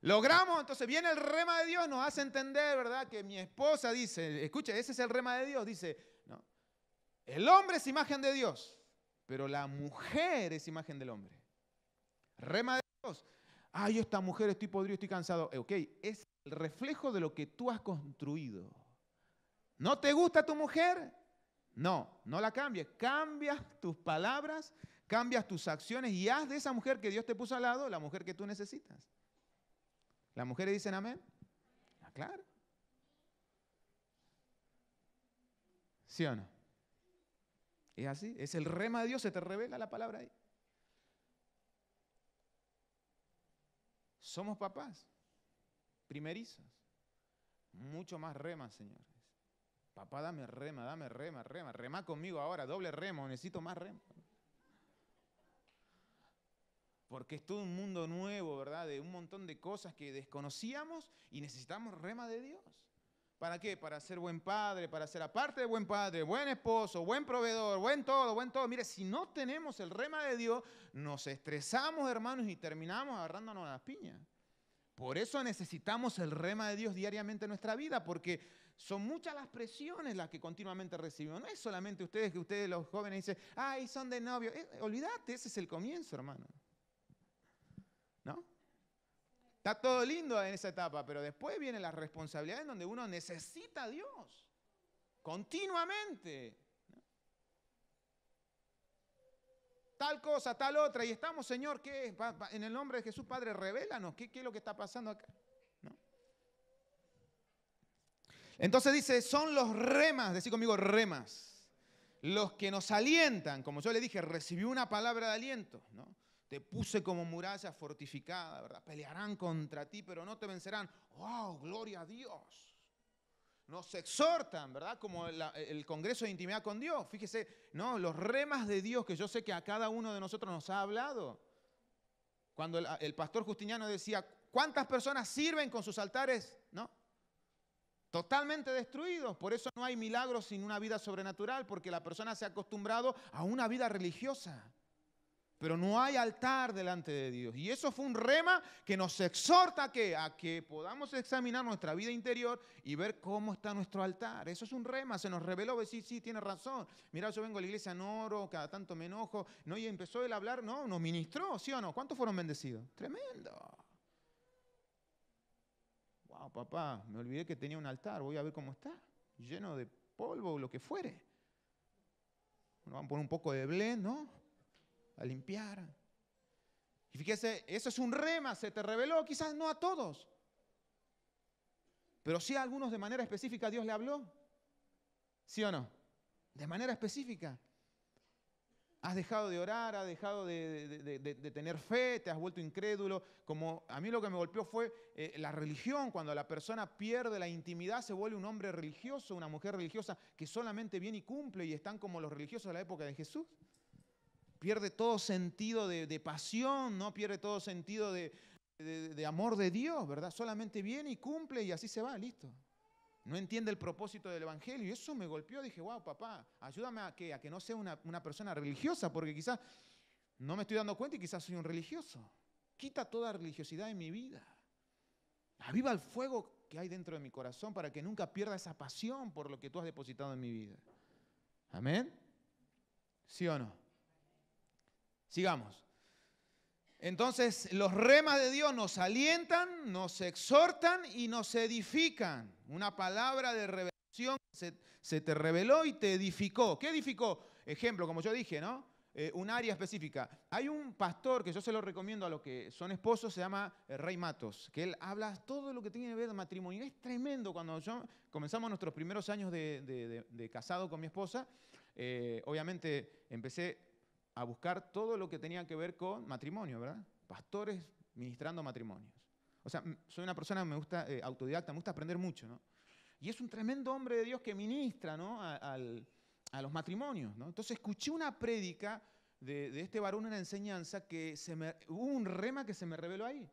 Logramos, entonces viene el rema de Dios, nos hace entender, ¿verdad? Que mi esposa dice, escuche, ese es el rema de Dios, dice, no, el hombre es imagen de Dios, pero la mujer es imagen del hombre. Rema de Dios. Ay, esta mujer estoy podrido, estoy cansado. Eh, ok, es el reflejo de lo que tú has construido. ¿No te gusta tu mujer? No, no la cambies. Cambias tus palabras, cambias tus acciones y haz de esa mujer que Dios te puso al lado la mujer que tú necesitas. ¿Las mujeres dicen amén? Ah, claro. ¿Sí o no? Es así, es el rema de Dios, se te revela la palabra ahí. Somos papás, primerizos, mucho más remas, señores. Papá, dame rema, dame rema, rema, rema conmigo ahora, doble remo, necesito más rema porque es todo un mundo nuevo, ¿verdad? De un montón de cosas que desconocíamos y necesitamos rema de Dios. ¿Para qué? Para ser buen padre, para ser aparte de buen padre, buen esposo, buen proveedor, buen todo, buen todo. Mire, si no tenemos el rema de Dios, nos estresamos, hermanos, y terminamos agarrándonos a las piñas. Por eso necesitamos el rema de Dios diariamente en nuestra vida, porque son muchas las presiones las que continuamente recibimos. No es solamente ustedes que ustedes los jóvenes dicen, ay, son de novio. Eh, olvídate, ese es el comienzo, hermano. ¿No? Está todo lindo en esa etapa, pero después viene la responsabilidad en donde uno necesita a Dios continuamente. tal cosa, tal otra, y estamos, Señor, ¿qué? En el nombre de Jesús, Padre, revélanos, ¿qué, es lo que está pasando acá? Entonces dice, son los remas, decir conmigo, remas, los que nos alientan, como yo le dije, recibió una palabra de aliento, ¿no? Te puse como muralla fortificada, ¿verdad? Pelearán contra ti, pero no te vencerán. ¡Wow! Gloria a Dios. Nos exhortan, ¿verdad? Como el Congreso de Intimidad con Dios. Fíjese, ¿no? Los remas de Dios que yo sé que a cada uno de nosotros nos ha hablado. Cuando el, el pastor Justiniano decía, ¿cuántas personas sirven con sus altares? ¿No? Totalmente destruidos. Por eso no hay milagros sin una vida sobrenatural, porque la persona se ha acostumbrado a una vida religiosa. Pero no hay altar delante de Dios. Y eso fue un rema que nos exhorta a que, a que podamos examinar nuestra vida interior y ver cómo está nuestro altar. Eso es un rema, se nos reveló, decir, sí, tiene razón. Mira, yo vengo a la iglesia, no oro, cada tanto me enojo. No, y empezó él a hablar, no, nos ministró, ¿sí o no? ¿Cuántos fueron bendecidos? Tremendo. Wow, papá, me olvidé que tenía un altar, voy a ver cómo está, lleno de polvo o lo que fuere. Vamos a poner un poco de blend, ¿no? A limpiar. Y fíjese, eso es un rema, se te reveló, quizás no a todos, pero sí a algunos de manera específica Dios le habló. ¿Sí o no? De manera específica. Has dejado de orar, has dejado de, tener fe, te has vuelto incrédulo. Como a mí lo que me golpeó fue eh, la religión. Cuando la persona pierde la intimidad, se vuelve un hombre religioso, una mujer religiosa que solamente viene y cumple y están como los religiosos de la época de Jesús. Pierde todo sentido de, pasión, no pierde todo sentido de, amor de Dios, ¿verdad? Solamente viene y cumple y así se va, listo no entiende el propósito del Evangelio. Y eso me golpeó. Dije, wow, papá, ayúdame a que, no sea una, persona religiosa, porque quizás no me estoy dando cuenta y quizás soy un religioso. Quita toda religiosidad en mi vida. Aviva el fuego que hay dentro de mi corazón para que nunca pierda esa pasión por lo que tú has depositado en mi vida. Amén. ¿Sí o no? Sigamos. Entonces los remas de Dios nos alientan, nos exhortan y nos edifican. Una palabra de revelación se, te reveló y te edificó. ¿Qué edificó? Ejemplo, como yo dije, ¿no? Eh, un área específica. Hay un pastor que yo se lo recomiendo a los que son esposos, se llama eh, Rey Matos, que él habla todo lo que tiene que ver con matrimonio. Es tremendo cuando yo comenzamos nuestros primeros años de, casado con mi esposa. Eh, obviamente empecé a buscar todo lo que tenía que ver con matrimonio, ¿verdad? Pastores ministrando matrimonios. O sea, soy una persona que me gusta, eh, autodidacta, me gusta aprender mucho, ¿no? Y es un tremendo hombre de Dios que ministra, ¿no? A, los matrimonios, ¿no? Entonces escuché una prédica de, este varón, una enseñanza que se me, hubo un rema que se me reveló ahí.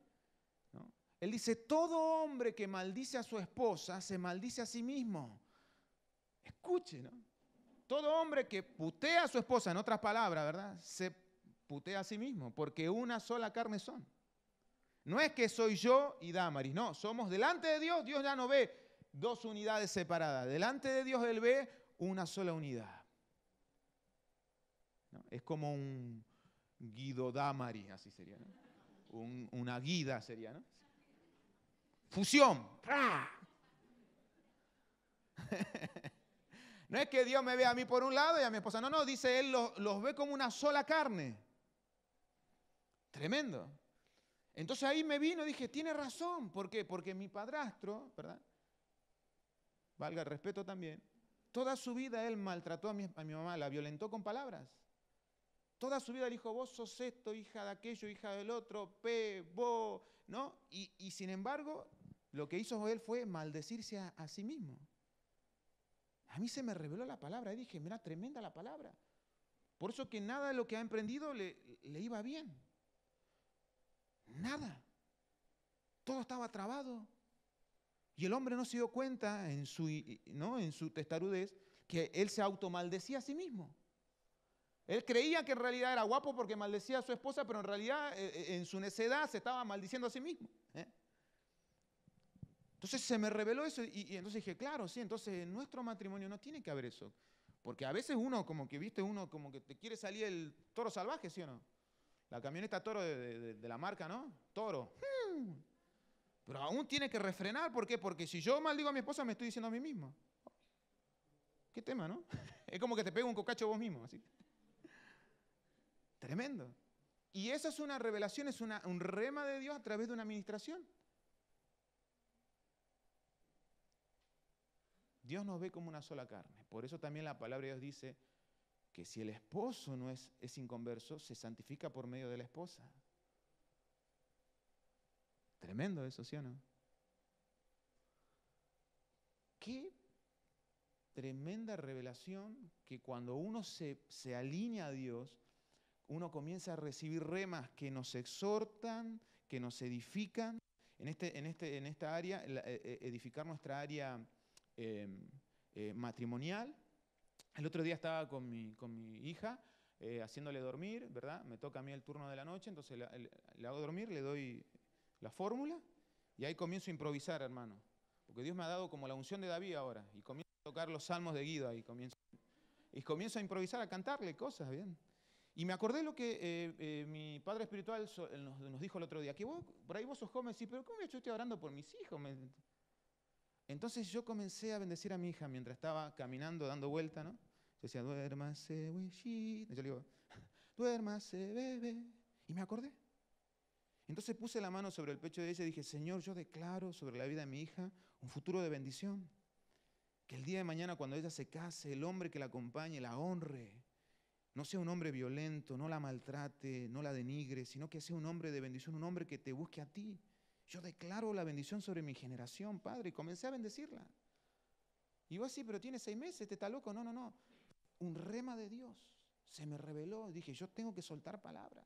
¿no? Él dice, todo hombre que maldice a su esposa se maldice a sí mismo. Escuche, ¿no? Todo hombre que putea a su esposa, en otras palabras, ¿verdad? Se putea a sí mismo, porque una sola carne son. No es que soy yo y Damaris, no, somos delante de Dios, Dios ya no ve dos unidades separadas. Delante de Dios Él ve una sola unidad. Es como un Guido Damaris, así sería, ¿no? una guida sería, ¿no? Fusión. No es que Dios me vea a mí por un lado y a mi esposa. No, no, dice Él los, ve como una sola carne. Tremendo. Entonces ahí me vino y dije, tiene razón. ¿Por qué? Porque mi padrastro, ¿verdad? Valga el respeto también. Toda su vida él maltrató a mi, a mi mamá, la violentó con palabras. Toda su vida le dijo, vos sos esto, hija de aquello, hija del otro, pe, vos, ¿no? Y, sin embargo, lo que hizo él fue maldecirse a sí mismo. A mí se me reveló la palabra y dije, mira, tremenda la palabra. Por eso que nada de lo que ha emprendido le, iba bien. Nada. Todo estaba trabado. Y el hombre no se dio cuenta en su, en su testarudez que él se automaldecía a sí mismo. Él creía que en realidad era guapo porque maldecía a su esposa, pero en realidad eh, eh, en su necedad se estaba maldiciendo a sí mismo. ¿eh? Entonces se me reveló eso y, entonces dije, claro, sí, entonces en nuestro matrimonio no tiene que haber eso. Porque a veces uno como que, viste, uno como que te quiere salir el toro salvaje, ¿sí o no? La camioneta toro de, la marca, ¿no? Toro. Hmm. Pero aún tiene que refrenar, ¿por qué? Porque si yo maldigo a mi esposa me estoy diciendo a mí mismo. ¿Qué tema, no? Es como que te pega un cocacho vos mismo, así. Tremendo. Y esa es una revelación, es un rema de Dios a través de una administración. Dios nos ve como una sola carne. Por eso también la palabra de Dios dice que si el esposo no es, es inconverso, se santifica por medio de la esposa. Tremendo eso, ¿sí o no? Qué tremenda revelación que cuando uno se, se alinea a Dios, uno comienza a recibir remas que nos exhortan, que nos edifican. En, este, en, este, en esta área, eh, eh, edificar nuestra área eh, matrimonial. El otro día estaba con mi, con mi hija haciéndole dormir, ¿verdad? Me toca a mí el turno de la noche, entonces le, hago dormir, le doy la fórmula y ahí comienzo a improvisar, hermano. Porque Dios me ha dado como la unción de David ahora y comienzo a tocar los salmos de Guido ahí. Comienzo, y comienzo a improvisar, a cantarle cosas, ¿bien? Y me acordé lo que eh, eh, mi padre espiritual nos, dijo el otro día, que vos, por ahí vos sos joven, sí, pero ¿cómo yo estoy orando por mis hijos? Entonces yo comencé a bendecir a mi hija mientras estaba caminando, dando vuelta, ¿no? Yo decía, duérmase, Y Yo le digo, duérmase, bebé. Y me acordé. Entonces puse la mano sobre el pecho de ella y dije, Señor, yo declaro sobre la vida de mi hija un futuro de bendición. Que el día de mañana cuando ella se case, el hombre que la acompañe la honre no sea un hombre violento, no la maltrate, no la denigre, sino que sea un hombre de bendición, un hombre que te busque a ti. Yo declaro la bendición sobre mi generación, Padre, y comencé a bendecirla. Y vos sí, pero tiene seis meses, te está loco. No, no, no. Un rema de Dios se me reveló. Dije, yo tengo que soltar palabra.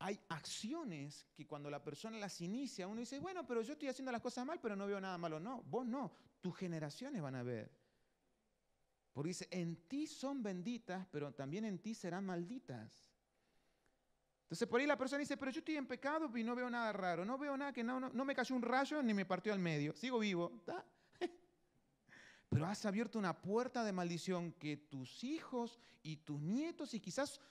Hay acciones que cuando la persona las inicia, uno dice, bueno, pero yo estoy haciendo las cosas mal, pero no veo nada malo. No, vos no. Tus generaciones van a ver porque dice, en ti son benditas, pero también en ti serán malditas. Entonces por ahí la persona dice, pero yo estoy en pecado y no veo nada raro, no veo nada que no, no, me cayó un rayo ni me partió al medio, sigo vivo. Pero has abierto una puerta de maldición que tus hijos y tus nietos y quizás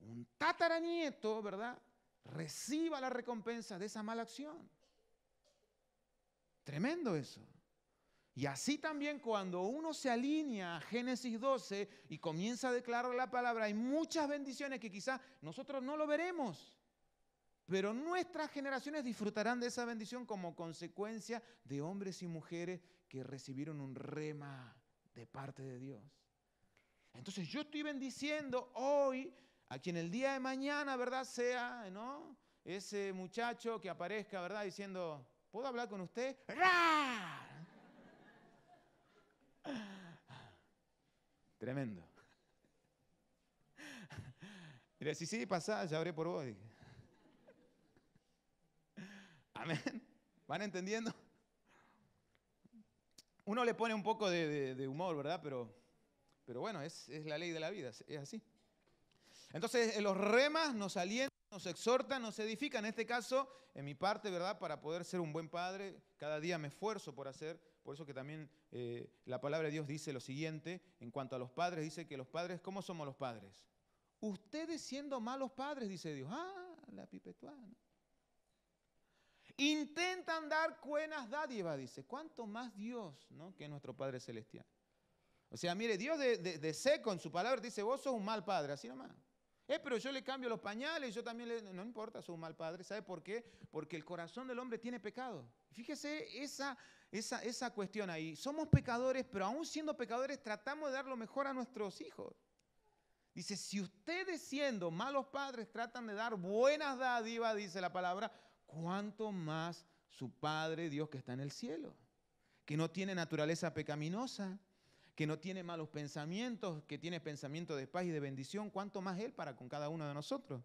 un tataranieto, ¿verdad? Reciba la recompensa de esa mala acción. Tremendo eso. Y así también cuando uno se alinea a Génesis 12 y comienza a declarar la palabra, hay muchas bendiciones que quizás nosotros no lo veremos, pero nuestras generaciones disfrutarán de esa bendición como consecuencia de hombres y mujeres que recibieron un rema de parte de Dios. Entonces yo estoy bendiciendo hoy a quien el día de mañana, ¿verdad? Sea, ¿no? Ese muchacho que aparezca, ¿verdad? Diciendo, ¿puedo hablar con usted? ¡Ra! Tremendo. Mira, si sí, pasa, ya habré por vos. Amén. ¿Van entendiendo? Uno le pone un poco de, humor, ¿verdad? Pero, pero bueno, es, es, la ley de la vida, es así. Entonces, los remas nos alientan, nos exhortan, nos edifican. En este caso, en mi parte, ¿verdad? Para poder ser un buen padre, cada día me esfuerzo por hacer por eso que también eh, la palabra de Dios dice lo siguiente, en cuanto a los padres, dice que los padres, ¿cómo somos los padres? Ustedes siendo malos padres, dice Dios. Ah, la pipetuana. Intentan dar buenas dádivas, dice. ¿Cuánto más Dios ¿no? que nuestro Padre Celestial? O sea, mire, Dios de, de, seco en su palabra dice, vos sos un mal padre, así nomás. Eh, pero yo le cambio los pañales, yo también le... No importa, sos un mal padre. ¿Sabe por qué? Porque el corazón del hombre tiene pecado. Fíjese esa esa, cuestión ahí. Somos pecadores, pero aún siendo pecadores tratamos de dar lo mejor a nuestros hijos. Dice, si ustedes siendo malos padres tratan de dar buenas dádivas, dice la palabra, ¿cuánto más su Padre Dios que está en el cielo? Que no tiene naturaleza pecaminosa, que no tiene malos pensamientos, que tiene pensamientos de paz y de bendición, ¿cuánto más Él para con cada uno de nosotros?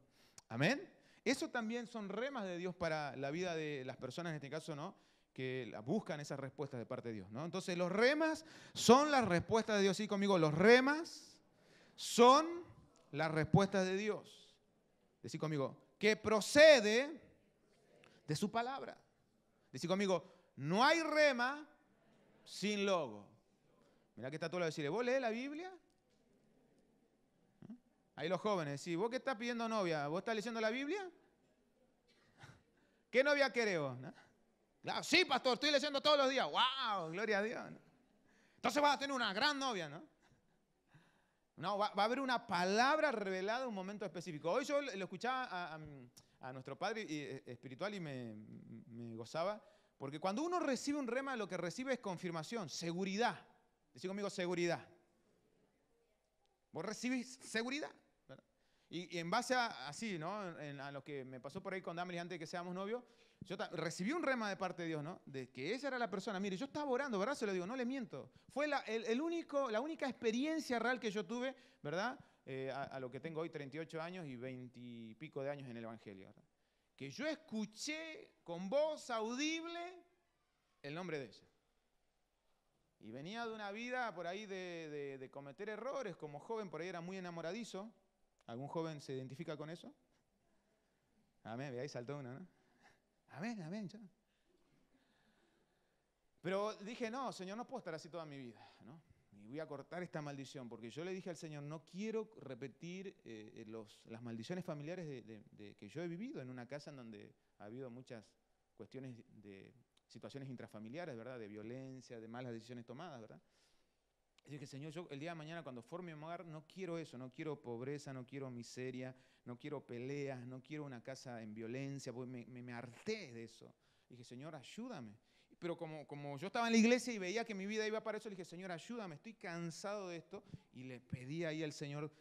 Amén. Eso también son remas de Dios para la vida de las personas, en este caso, ¿no? que buscan esas respuestas de parte de Dios. ¿no? Entonces los remas son las respuestas de Dios. Sí, conmigo, los remas son las respuestas de Dios. Decir conmigo, que procede de su palabra. Decir conmigo, no hay rema sin logo. Mira que está todo lo decir, ¿vos lees la Biblia? ¿Eh? Ahí los jóvenes, sí, ¿vos qué estás pidiendo novia? ¿Vos estás leyendo la Biblia? ¿Qué novia querés sí, pastor, estoy leyendo todos los días. ¡Wow! Gloria a Dios. Entonces vas a tener una gran novia, ¿no? No, va, a haber una palabra revelada en un momento específico. Hoy yo lo escuchaba a, nuestro padre eh, espiritual y me, gozaba, porque cuando uno recibe un rema, lo que recibe es confirmación, seguridad. Decí conmigo seguridad. Vos recibís seguridad. Y, en base a así, ¿no? a lo que me pasó por ahí con Damaris antes de que seamos novios, yo recibí un rema de parte de Dios, ¿no? De que ella era la persona. Mire, yo estaba orando, ¿verdad? Se lo digo, no le miento. Fue la, el, único, la única experiencia real que yo tuve, ¿verdad? Eh, a, lo que tengo hoy 38 años y 20 y pico de años en el Evangelio. Que yo escuché con voz audible el nombre de ella. Y venía de una vida por ahí de, cometer errores, como joven, por ahí era muy enamoradizo. ¿Algún joven se identifica con eso? Amén, ahí saltó una, ¿no? Amén, amén. Ya. Pero dije, no, Señor, no puedo estar así toda mi vida, ¿no? Y voy a cortar esta maldición, porque yo le dije al Señor, no quiero repetir eh, eh, los, las maldiciones familiares de, que yo he vivido en una casa en donde ha habido muchas cuestiones de situaciones intrafamiliares, ¿verdad? De violencia, de malas decisiones tomadas, ¿verdad? Y dije, Señor, yo el día de mañana cuando forme mi hogar no quiero eso, no quiero pobreza, no quiero miseria, no quiero peleas, no quiero una casa en violencia, porque me, me, harté de eso. dije, Señor, ayúdame. Pero como, como yo estaba en la iglesia y veía que mi vida iba para eso, le dije, Señor, ayúdame, estoy cansado de esto. Y le pedí ahí al Señor,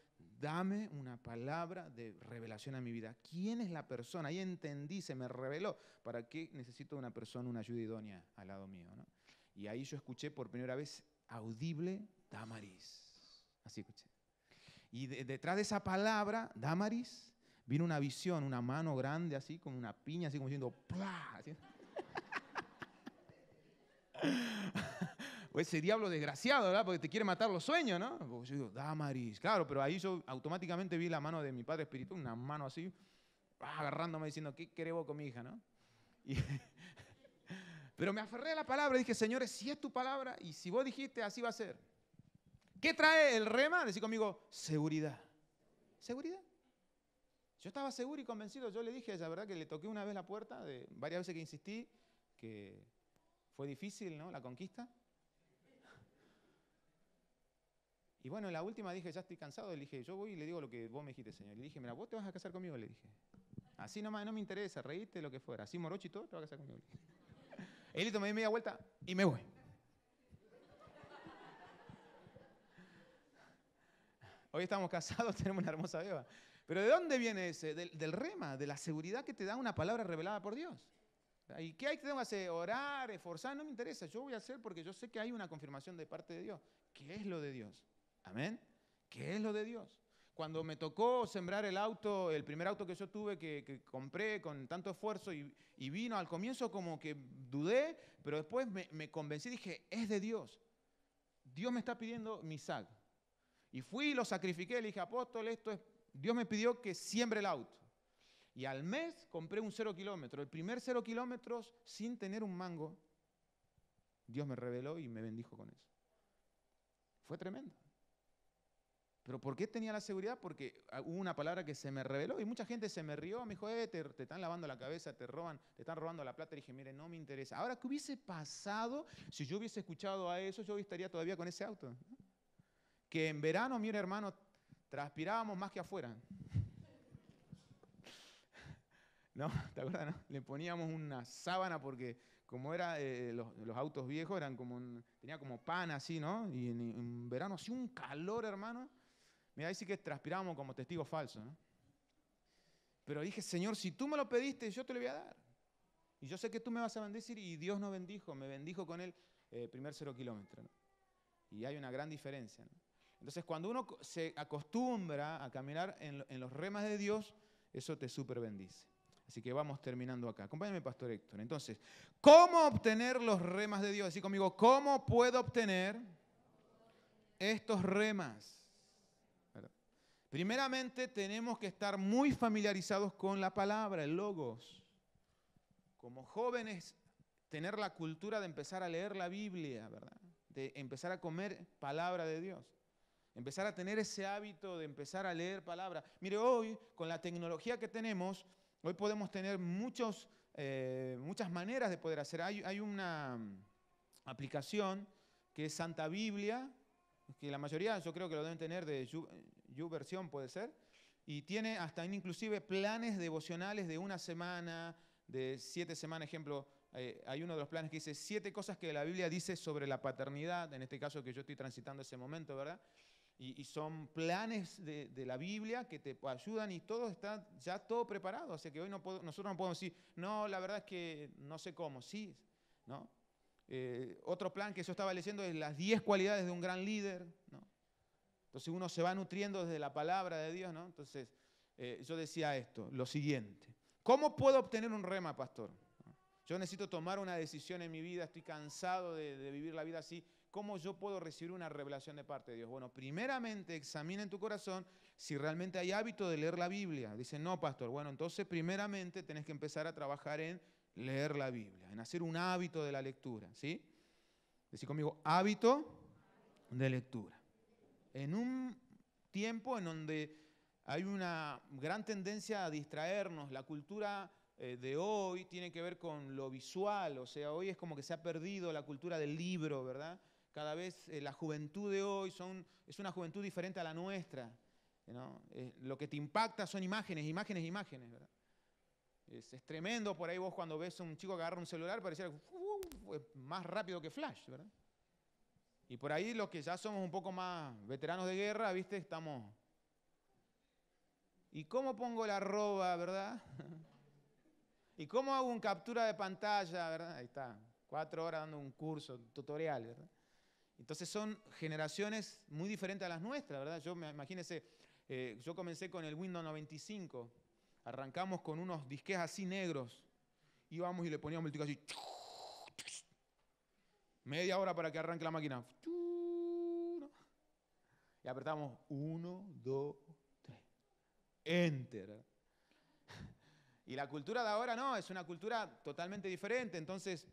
dame una palabra de revelación a mi vida. ¿Quién es la persona? Ahí entendí, se me reveló. ¿Para qué necesito una persona, una ayuda idónea al lado mío? ¿no? Y ahí yo escuché por primera vez audible Damaris. Así escuché. Y detrás de esa palabra, Damaris, vino una visión, una mano grande así, como una piña, así como diciendo, ¡plá! O ese diablo desgraciado, ¿verdad? Porque te quiere matar los sueños, ¿no? yo digo, Damaris, claro, pero ahí yo automáticamente vi la mano de mi padre espiritual, una mano así, agarrándome diciendo, ¿qué querés vos con mi hija, no? Pero me aferré a la palabra y dije, señores, si es tu palabra y si vos dijiste, así va a ser. ¿Qué trae el rema? Decí conmigo, seguridad. ¿Seguridad? Yo estaba seguro y convencido. Yo le dije a ella, ¿verdad? Que le toqué una vez la puerta, de, varias veces que insistí, que fue difícil, ¿no? La conquista. Y bueno, en la última dije, ya estoy cansado. Le dije, yo voy y le digo lo que vos me dijiste, señor. Le dije, mira, vos te vas a casar conmigo, le dije. Así nomás, no me interesa, reíste, lo que fuera. Así morocho y todo, te vas a casar conmigo. Elito me di media vuelta y me voy. Hoy estamos casados, tenemos una hermosa beba. Pero ¿de dónde viene ese? Del, rema, de la seguridad que te da una palabra revelada por Dios. ¿Y qué hay que hacer? Orar, esforzar, no me interesa. Yo voy a hacer porque yo sé que hay una confirmación de parte de Dios. ¿Qué es lo de Dios? Amén. ¿Qué es lo de Dios? Cuando me tocó sembrar el auto, el primer auto que yo tuve, que, compré con tanto esfuerzo y, vino al comienzo como que dudé, pero después me, me convencí, dije, es de Dios. Dios me está pidiendo mi SAG. Y fui y lo sacrifiqué, le dije, apóstol, esto es, Dios me pidió que siembre el auto. Y al mes compré un cero kilómetro. El primer cero kilómetros sin tener un mango, Dios me reveló y me bendijo con eso. Fue tremendo. ¿Pero por qué tenía la seguridad? Porque hubo una palabra que se me reveló y mucha gente se me rió, me dijo, eh, te, están lavando la cabeza, te roban, te están robando la plata. Y dije, mire, no me interesa. Ahora, ¿qué hubiese pasado si yo hubiese escuchado a eso? Yo estaría todavía con ese auto. Que en verano, mire hermano, transpirábamos más que afuera. ¿No? ¿Te acuerdas? Le poníamos una sábana porque como eran eh, los, autos viejos, eran como tenía como pan así, ¿no? Y en, en verano hacía un calor, hermano. Mira, ahí sí que transpiramos como testigos falsos. ¿no? Pero dije, Señor, si tú me lo pediste, yo te lo voy a dar. Y yo sé que tú me vas a bendecir y Dios nos bendijo, me bendijo con el eh, primer cero kilómetro. Y hay una gran diferencia. Entonces, cuando uno se acostumbra a caminar en, los remas de Dios, eso te super bendice. Así que vamos terminando acá. Acompáñame, Pastor Héctor. Entonces, ¿cómo obtener los remas de Dios? Así conmigo, ¿cómo puedo obtener estos remas? Primeramente tenemos que estar muy familiarizados con la palabra, el logos. Como jóvenes, tener la cultura de empezar a leer la Biblia, ¿verdad? De empezar a comer palabra de Dios. Empezar a tener ese hábito de empezar a leer palabra. Mire, hoy, con la tecnología que tenemos, hoy podemos tener muchos, eh, muchas maneras de poder hacer. Hay, hay una aplicación que es Santa Biblia, que la mayoría yo creo que lo deben tener de You versión, puede ser, y tiene hasta inclusive planes devocionales de una semana, de siete semanas, ejemplo, eh, hay uno de los planes que dice siete cosas que la Biblia dice sobre la paternidad, en este caso que yo estoy transitando ese momento, ¿verdad? Y, son planes de, la Biblia que te ayudan y todo está ya todo preparado. Así que hoy no nosotros no podemos decir, no, la verdad es que no sé cómo, sí, ¿no? Eh, otro plan que yo estaba leyendo es las 10 cualidades de un gran líder, ¿no? Entonces uno se va nutriendo desde la palabra de Dios, ¿no? Entonces eh, yo decía esto, lo siguiente, ¿cómo puedo obtener un rema, pastor? Yo necesito tomar una decisión en mi vida, estoy cansado de, vivir la vida así. ¿Cómo yo puedo recibir una revelación de parte de Dios? Bueno, primeramente examina en tu corazón si realmente hay hábito de leer la Biblia. Dice, no, pastor. Bueno, entonces primeramente tenés que empezar a trabajar en leer la Biblia, en hacer un hábito de la lectura. ¿Sí? Decir conmigo, hábito de lectura. En un tiempo en donde hay una gran tendencia a distraernos, la cultura eh, de hoy tiene que ver con lo visual, o sea, hoy es como que se ha perdido la cultura del libro, ¿verdad? Cada vez eh, la juventud de hoy es una juventud diferente a la nuestra. Eh, lo que te impacta son imágenes, imágenes, imágenes, ¿verdad? Es, tremendo por ahí vos cuando ves a un chico que agarra un celular, pareciera uh, más rápido que Flash, ¿verdad? Y por ahí los que ya somos un poco más veteranos de guerra, ¿viste? Estamos... ¿Y cómo pongo la arroba, verdad? ¿Y cómo hago una captura de pantalla? ¿verdad? Ahí está, cuatro horas dando un curso, tutorial. ¿verdad? Entonces son generaciones muy diferentes a las nuestras, ¿verdad? Yo imagínense, eh, yo comencé con el Windows 95, arrancamos con unos disques así negros, íbamos y le poníamos el tico así, media hora para que arranque la máquina. Y apretamos uno, dos, tres. Enter. Y la cultura de ahora no, es una cultura totalmente diferente. Entonces,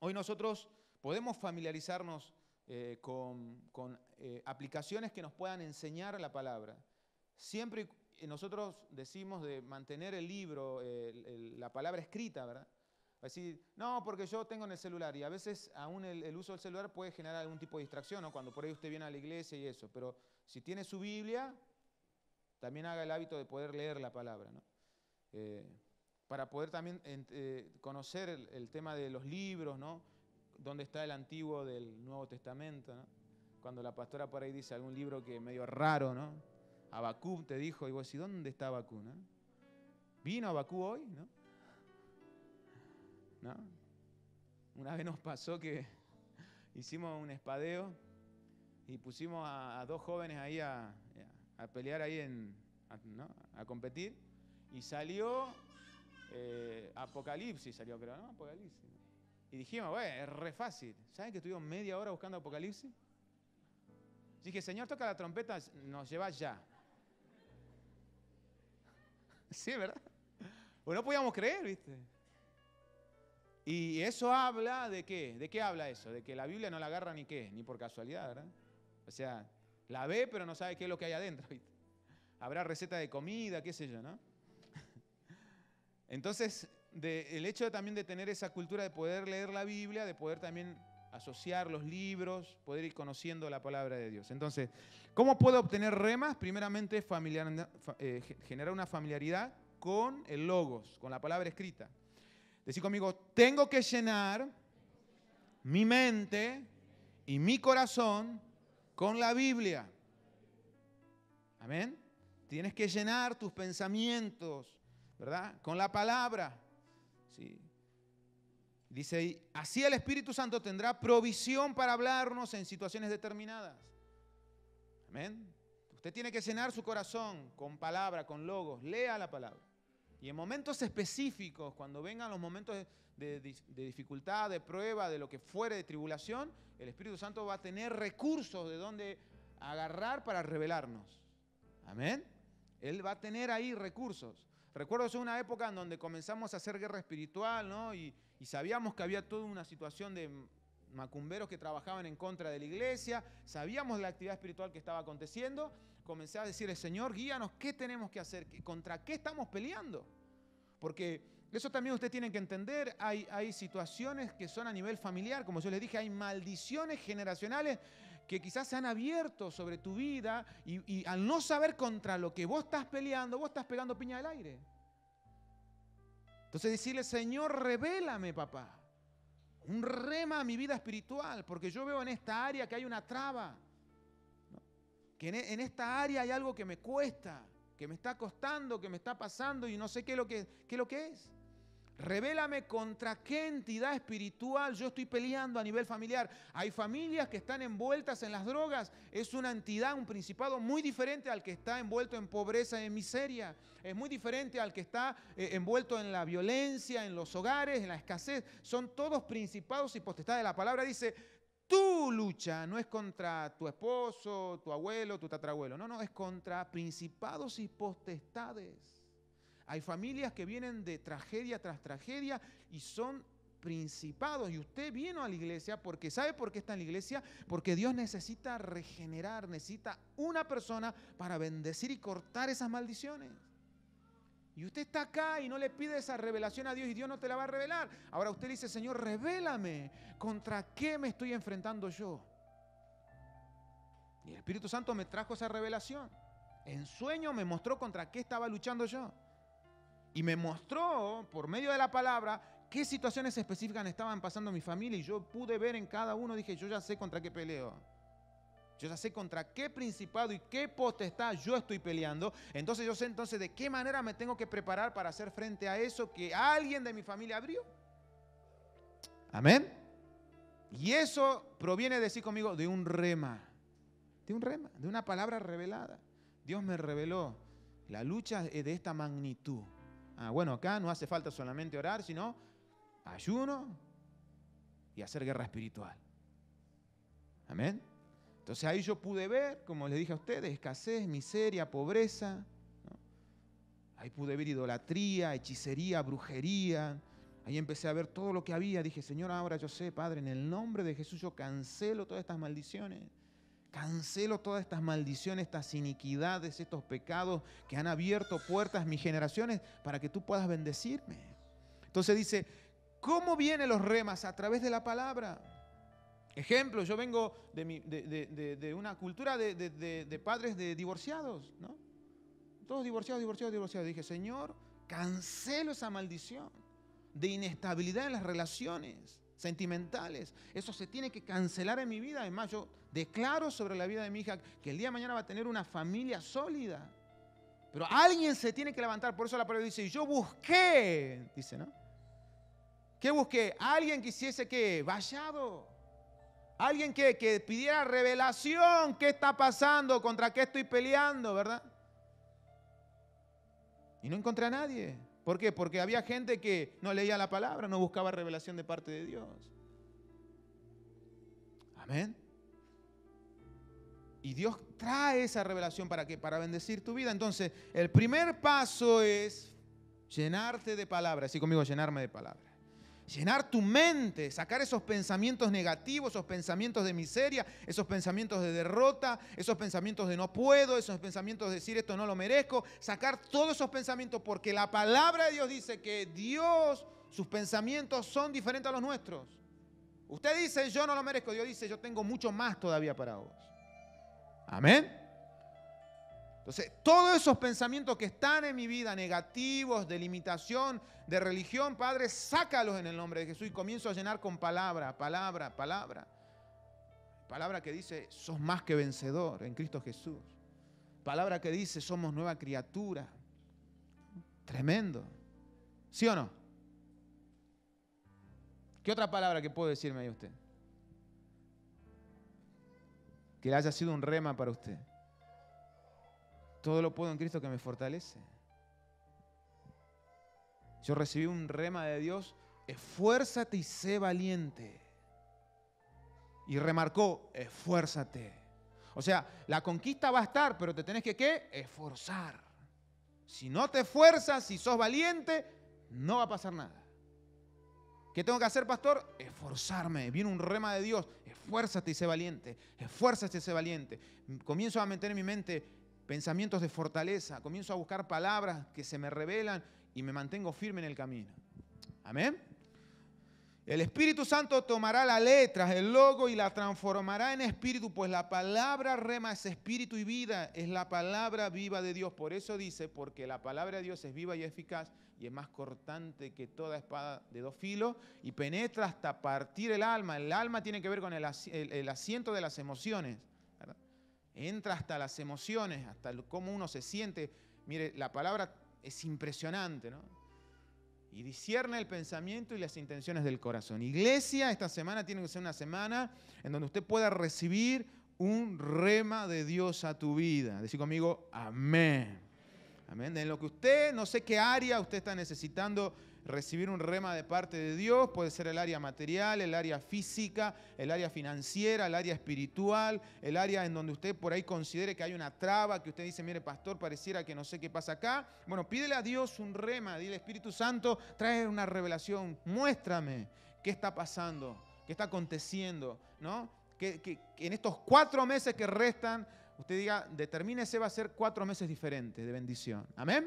hoy nosotros podemos familiarizarnos eh, con, eh, aplicaciones que nos puedan enseñar la palabra. Siempre nosotros decimos de mantener el libro, la palabra escrita, ¿verdad? Decir, no, porque yo tengo en el celular y a veces aún el, uso del celular puede generar algún tipo de distracción, ¿no? Cuando por ahí usted viene a la iglesia y eso, pero si tiene su Biblia, también haga el hábito de poder leer la palabra, ¿no? Eh, para poder también eh, conocer el, tema de los libros, ¿no? Dónde está el Antiguo del Nuevo Testamento, ¿no? Cuando la pastora por ahí dice algún libro que medio raro, ¿no? Abacú te dijo, y vos decís, ¿dónde está Abacú, no? ¿Vino Abacú hoy, no? ¿No? Una vez nos pasó que hicimos un espadeo y pusimos a, dos jóvenes ahí a, pelear ahí a competir y salió eh, Apocalipsis, salió creo, ¿no? Apocalipsis. Y dijimos, bueno, es re fácil. ¿Saben que estuvimos media hora buscando Apocalipsis? Dije, Señor, toca la trompeta, nos lleva ya. Sí, ¿verdad? Pues no podíamos creer, ¿viste? Y eso habla de qué? ¿De qué habla eso? De que la Biblia no la agarra ni qué, ni por casualidad, ¿verdad? O sea, la ve pero no sabe qué es lo que hay adentro. Habrá receta de comida, qué sé yo, ¿no? Entonces, el hecho también de tener esa cultura de poder leer la Biblia, de poder también asociar los libros, poder ir conociendo la palabra de Dios. Entonces, ¿cómo puedo obtener remas? Primeramente, eh, generar una familiaridad con el logos, con la palabra escrita. Decir conmigo, tengo que llenar mi mente y mi corazón con la Biblia. Amén. Tienes que llenar tus pensamientos, ¿verdad? Con la palabra. ¿sí? Dice, así el Espíritu Santo tendrá provisión para hablarnos en situaciones determinadas. Amén. Usted tiene que llenar su corazón con palabra, con logos. Lea la palabra. Y en momentos específicos, cuando vengan los momentos de, dificultad, de prueba, de lo que fuere, de tribulación, el Espíritu Santo va a tener recursos de donde agarrar para revelarnos. Amén. Él va a tener ahí recursos. Recuerdo eso una época en donde comenzamos a hacer guerra espiritual, ¿no? Y, sabíamos que había toda una situación de macumberos que trabajaban en contra de la iglesia, sabíamos la actividad espiritual que estaba aconteciendo, comencé a decirle, Señor, guíanos, ¿qué tenemos que hacer? ¿Contra qué estamos peleando? Porque Eso también usted tiene que entender. Hay, hay situaciones que son a nivel familiar, como yo les dije, hay maldiciones generacionales que quizás se han abierto sobre tu vida y, y al no saber contra lo que vos estás peleando, vos estás pegando piña al aire. Entonces decirle, Señor, revélame, papá. Un rema a mi vida espiritual, porque yo veo en esta área que hay una traba. Que e, en esta área hay algo que me cuesta, que me está costando, que me está pasando y no sé qué es lo que, es, lo. Revélame contra qué entidad espiritual yo estoy peleando a nivel familiar. Hay familias que están envueltas en las drogas. Es una entidad, un principado muy diferente al que está envuelto en pobreza y en miseria. Es muy diferente al que está eh, envuelto en la violencia, en los hogares, en la escasez. Son todos principados y potestades. La palabra dice, tu lucha no es contra tu esposo, tu abuelo, tu tatarabuelo. No, no, es contra principados y potestades. Hay familias que vienen de tragedia tras tragedia y son principados. Y usted vino a la iglesia porque sabe por qué está en la iglesia, porque Dios necesita regenerar, necesita una persona para bendecir y cortar esas maldiciones. Y usted está acá y no le pide esa revelación a Dios y Dios no te la va a revelar. Ahora usted dice, Señor, revélame contra qué me estoy enfrentando yo. Y el Espíritu Santo me trajo esa revelación. En sueño me mostró contra qué estaba luchando yo. Y me mostró por medio de la palabra qué situaciones específicas estaban pasando en mi familia y yo pude ver en cada uno, dije, yo ya sé contra qué peleo. Yo ya sé contra qué principado y qué potestad yo estoy peleando. Entonces yo sé entonces de qué manera me tengo que preparar para hacer frente a eso que alguien de mi familia abrió. Amén. Y eso proviene de decir conmigo de un rema. De un rema, de una palabra revelada. Dios me reveló. La lucha es de esta magnitud. Ah, bueno, acá no hace falta solamente orar, sino ayuno y hacer guerra espiritual. Amén. Entonces ahí yo pude ver, como les dije a ustedes, escasez, miseria, pobreza. Ahí pude ver idolatría, hechicería, brujería. Ahí empecé a ver todo lo que había. Dije, Señor, ahora yo sé, Padre, en el nombre de Jesús yo cancelo todas estas maldiciones. Cancelo todas estas maldiciones, estas iniquidades, estos pecados que han abierto puertas a mis generaciones para que tú puedas bendecirme. Entonces dice, ¿cómo vienen los remas? A través de la palabra. Ejemplo, yo vengo de, una cultura de, padres de divorciados, ¿no? Todos divorciados, divorciados, divorciados. Dije, Señor, cancelo esa maldición de inestabilidad en las relaciones sentimentales. Eso se tiene que cancelar en mi vida. Además, yo declaro sobre la vida de mi hija que el día de mañana va a tener una familia sólida. Pero alguien se tiene que levantar. Por eso la palabra dice, yo busqué, dice, ¿no? ¿Qué busqué? Alguien que hiciese que vallado. Alguien que, que pidiera revelación. ¿Qué está pasando? ¿Contra qué estoy peleando? ¿Verdad? Y no encontré a nadie. ¿Por qué? Porque había gente que no leía la palabra, no buscaba revelación de parte de Dios. Amén. Y Dios trae esa revelación para qué? Para bendecir tu vida. Entonces, el primer paso es llenarte de palabras. Así conmigo, llenarme de palabras llenar tu mente, sacar esos pensamientos negativos, esos pensamientos de miseria, esos pensamientos de derrota, esos pensamientos de no puedo, esos pensamientos de decir esto no lo merezco, sacar todos esos pensamientos porque la palabra de Dios dice que Dios, sus pensamientos son diferentes a los nuestros. Usted dice yo no lo merezco, Dios dice yo tengo mucho más todavía para vos. Amén. Entonces, todos esos pensamientos que están en mi vida, negativos, de limitación, de religión, Padre, sácalos en el nombre de Jesús y comienzo a llenar con palabra, palabra, palabra. Palabra que dice, sos más que vencedor en Cristo Jesús. Palabra que dice, somos nueva criatura. Tremendo. ¿Sí o no? ¿Qué otra palabra que puedo decirme ahí usted? Que haya sido un rema para usted. Todo lo puedo en Cristo que me fortalece. Yo recibí un rema de Dios, esfuérzate y sé valiente. Y remarcó, esfuérzate. O sea, la conquista va a estar, pero te tenés que ¿qué? Esforzar. Si no te esfuerzas, si sos valiente, no va a pasar nada. ¿Qué tengo que hacer, pastor? Esforzarme. Viene un rema de Dios. Esfuérzate y sé valiente. Esfuérzate y sé valiente. Comienzo a meter en mi mente pensamientos de fortaleza, comienzo a buscar palabras que se me revelan y me mantengo firme en el camino. Amén. El Espíritu Santo tomará la letra, el logo y la transformará en espíritu, pues la palabra rema es espíritu y vida, es la palabra viva de Dios. Por eso dice, porque la palabra de Dios es viva y eficaz y es más cortante que toda espada de dos filos y penetra hasta partir el alma. El alma tiene que ver con el, asiento de las emociones. Entra hasta las emociones, hasta cómo uno se siente. Mire, la palabra es impresionante, ¿no? y discierne el pensamiento y las intenciones del corazón. Iglesia, esta semana tiene que ser una semana en donde usted pueda recibir un rema de Dios a tu vida. Decir conmigo, amén. Amén. En lo que usted, no sé qué área usted está necesitando recibir un rema de parte de Dios, puede ser el área material, el área física, el área financiera, el área espiritual, el área en donde usted por ahí considere que hay una traba, que usted dice, mire pastor, pareciera que no sé qué pasa acá. Bueno, pídele a Dios un rema, dile Espíritu Santo, trae una revelación, muéstrame qué está pasando, qué está aconteciendo, ¿no? Que, que en estos cuatro meses que restan, usted diga, determínese, va a ser cuatro meses diferentes de bendición. Amén.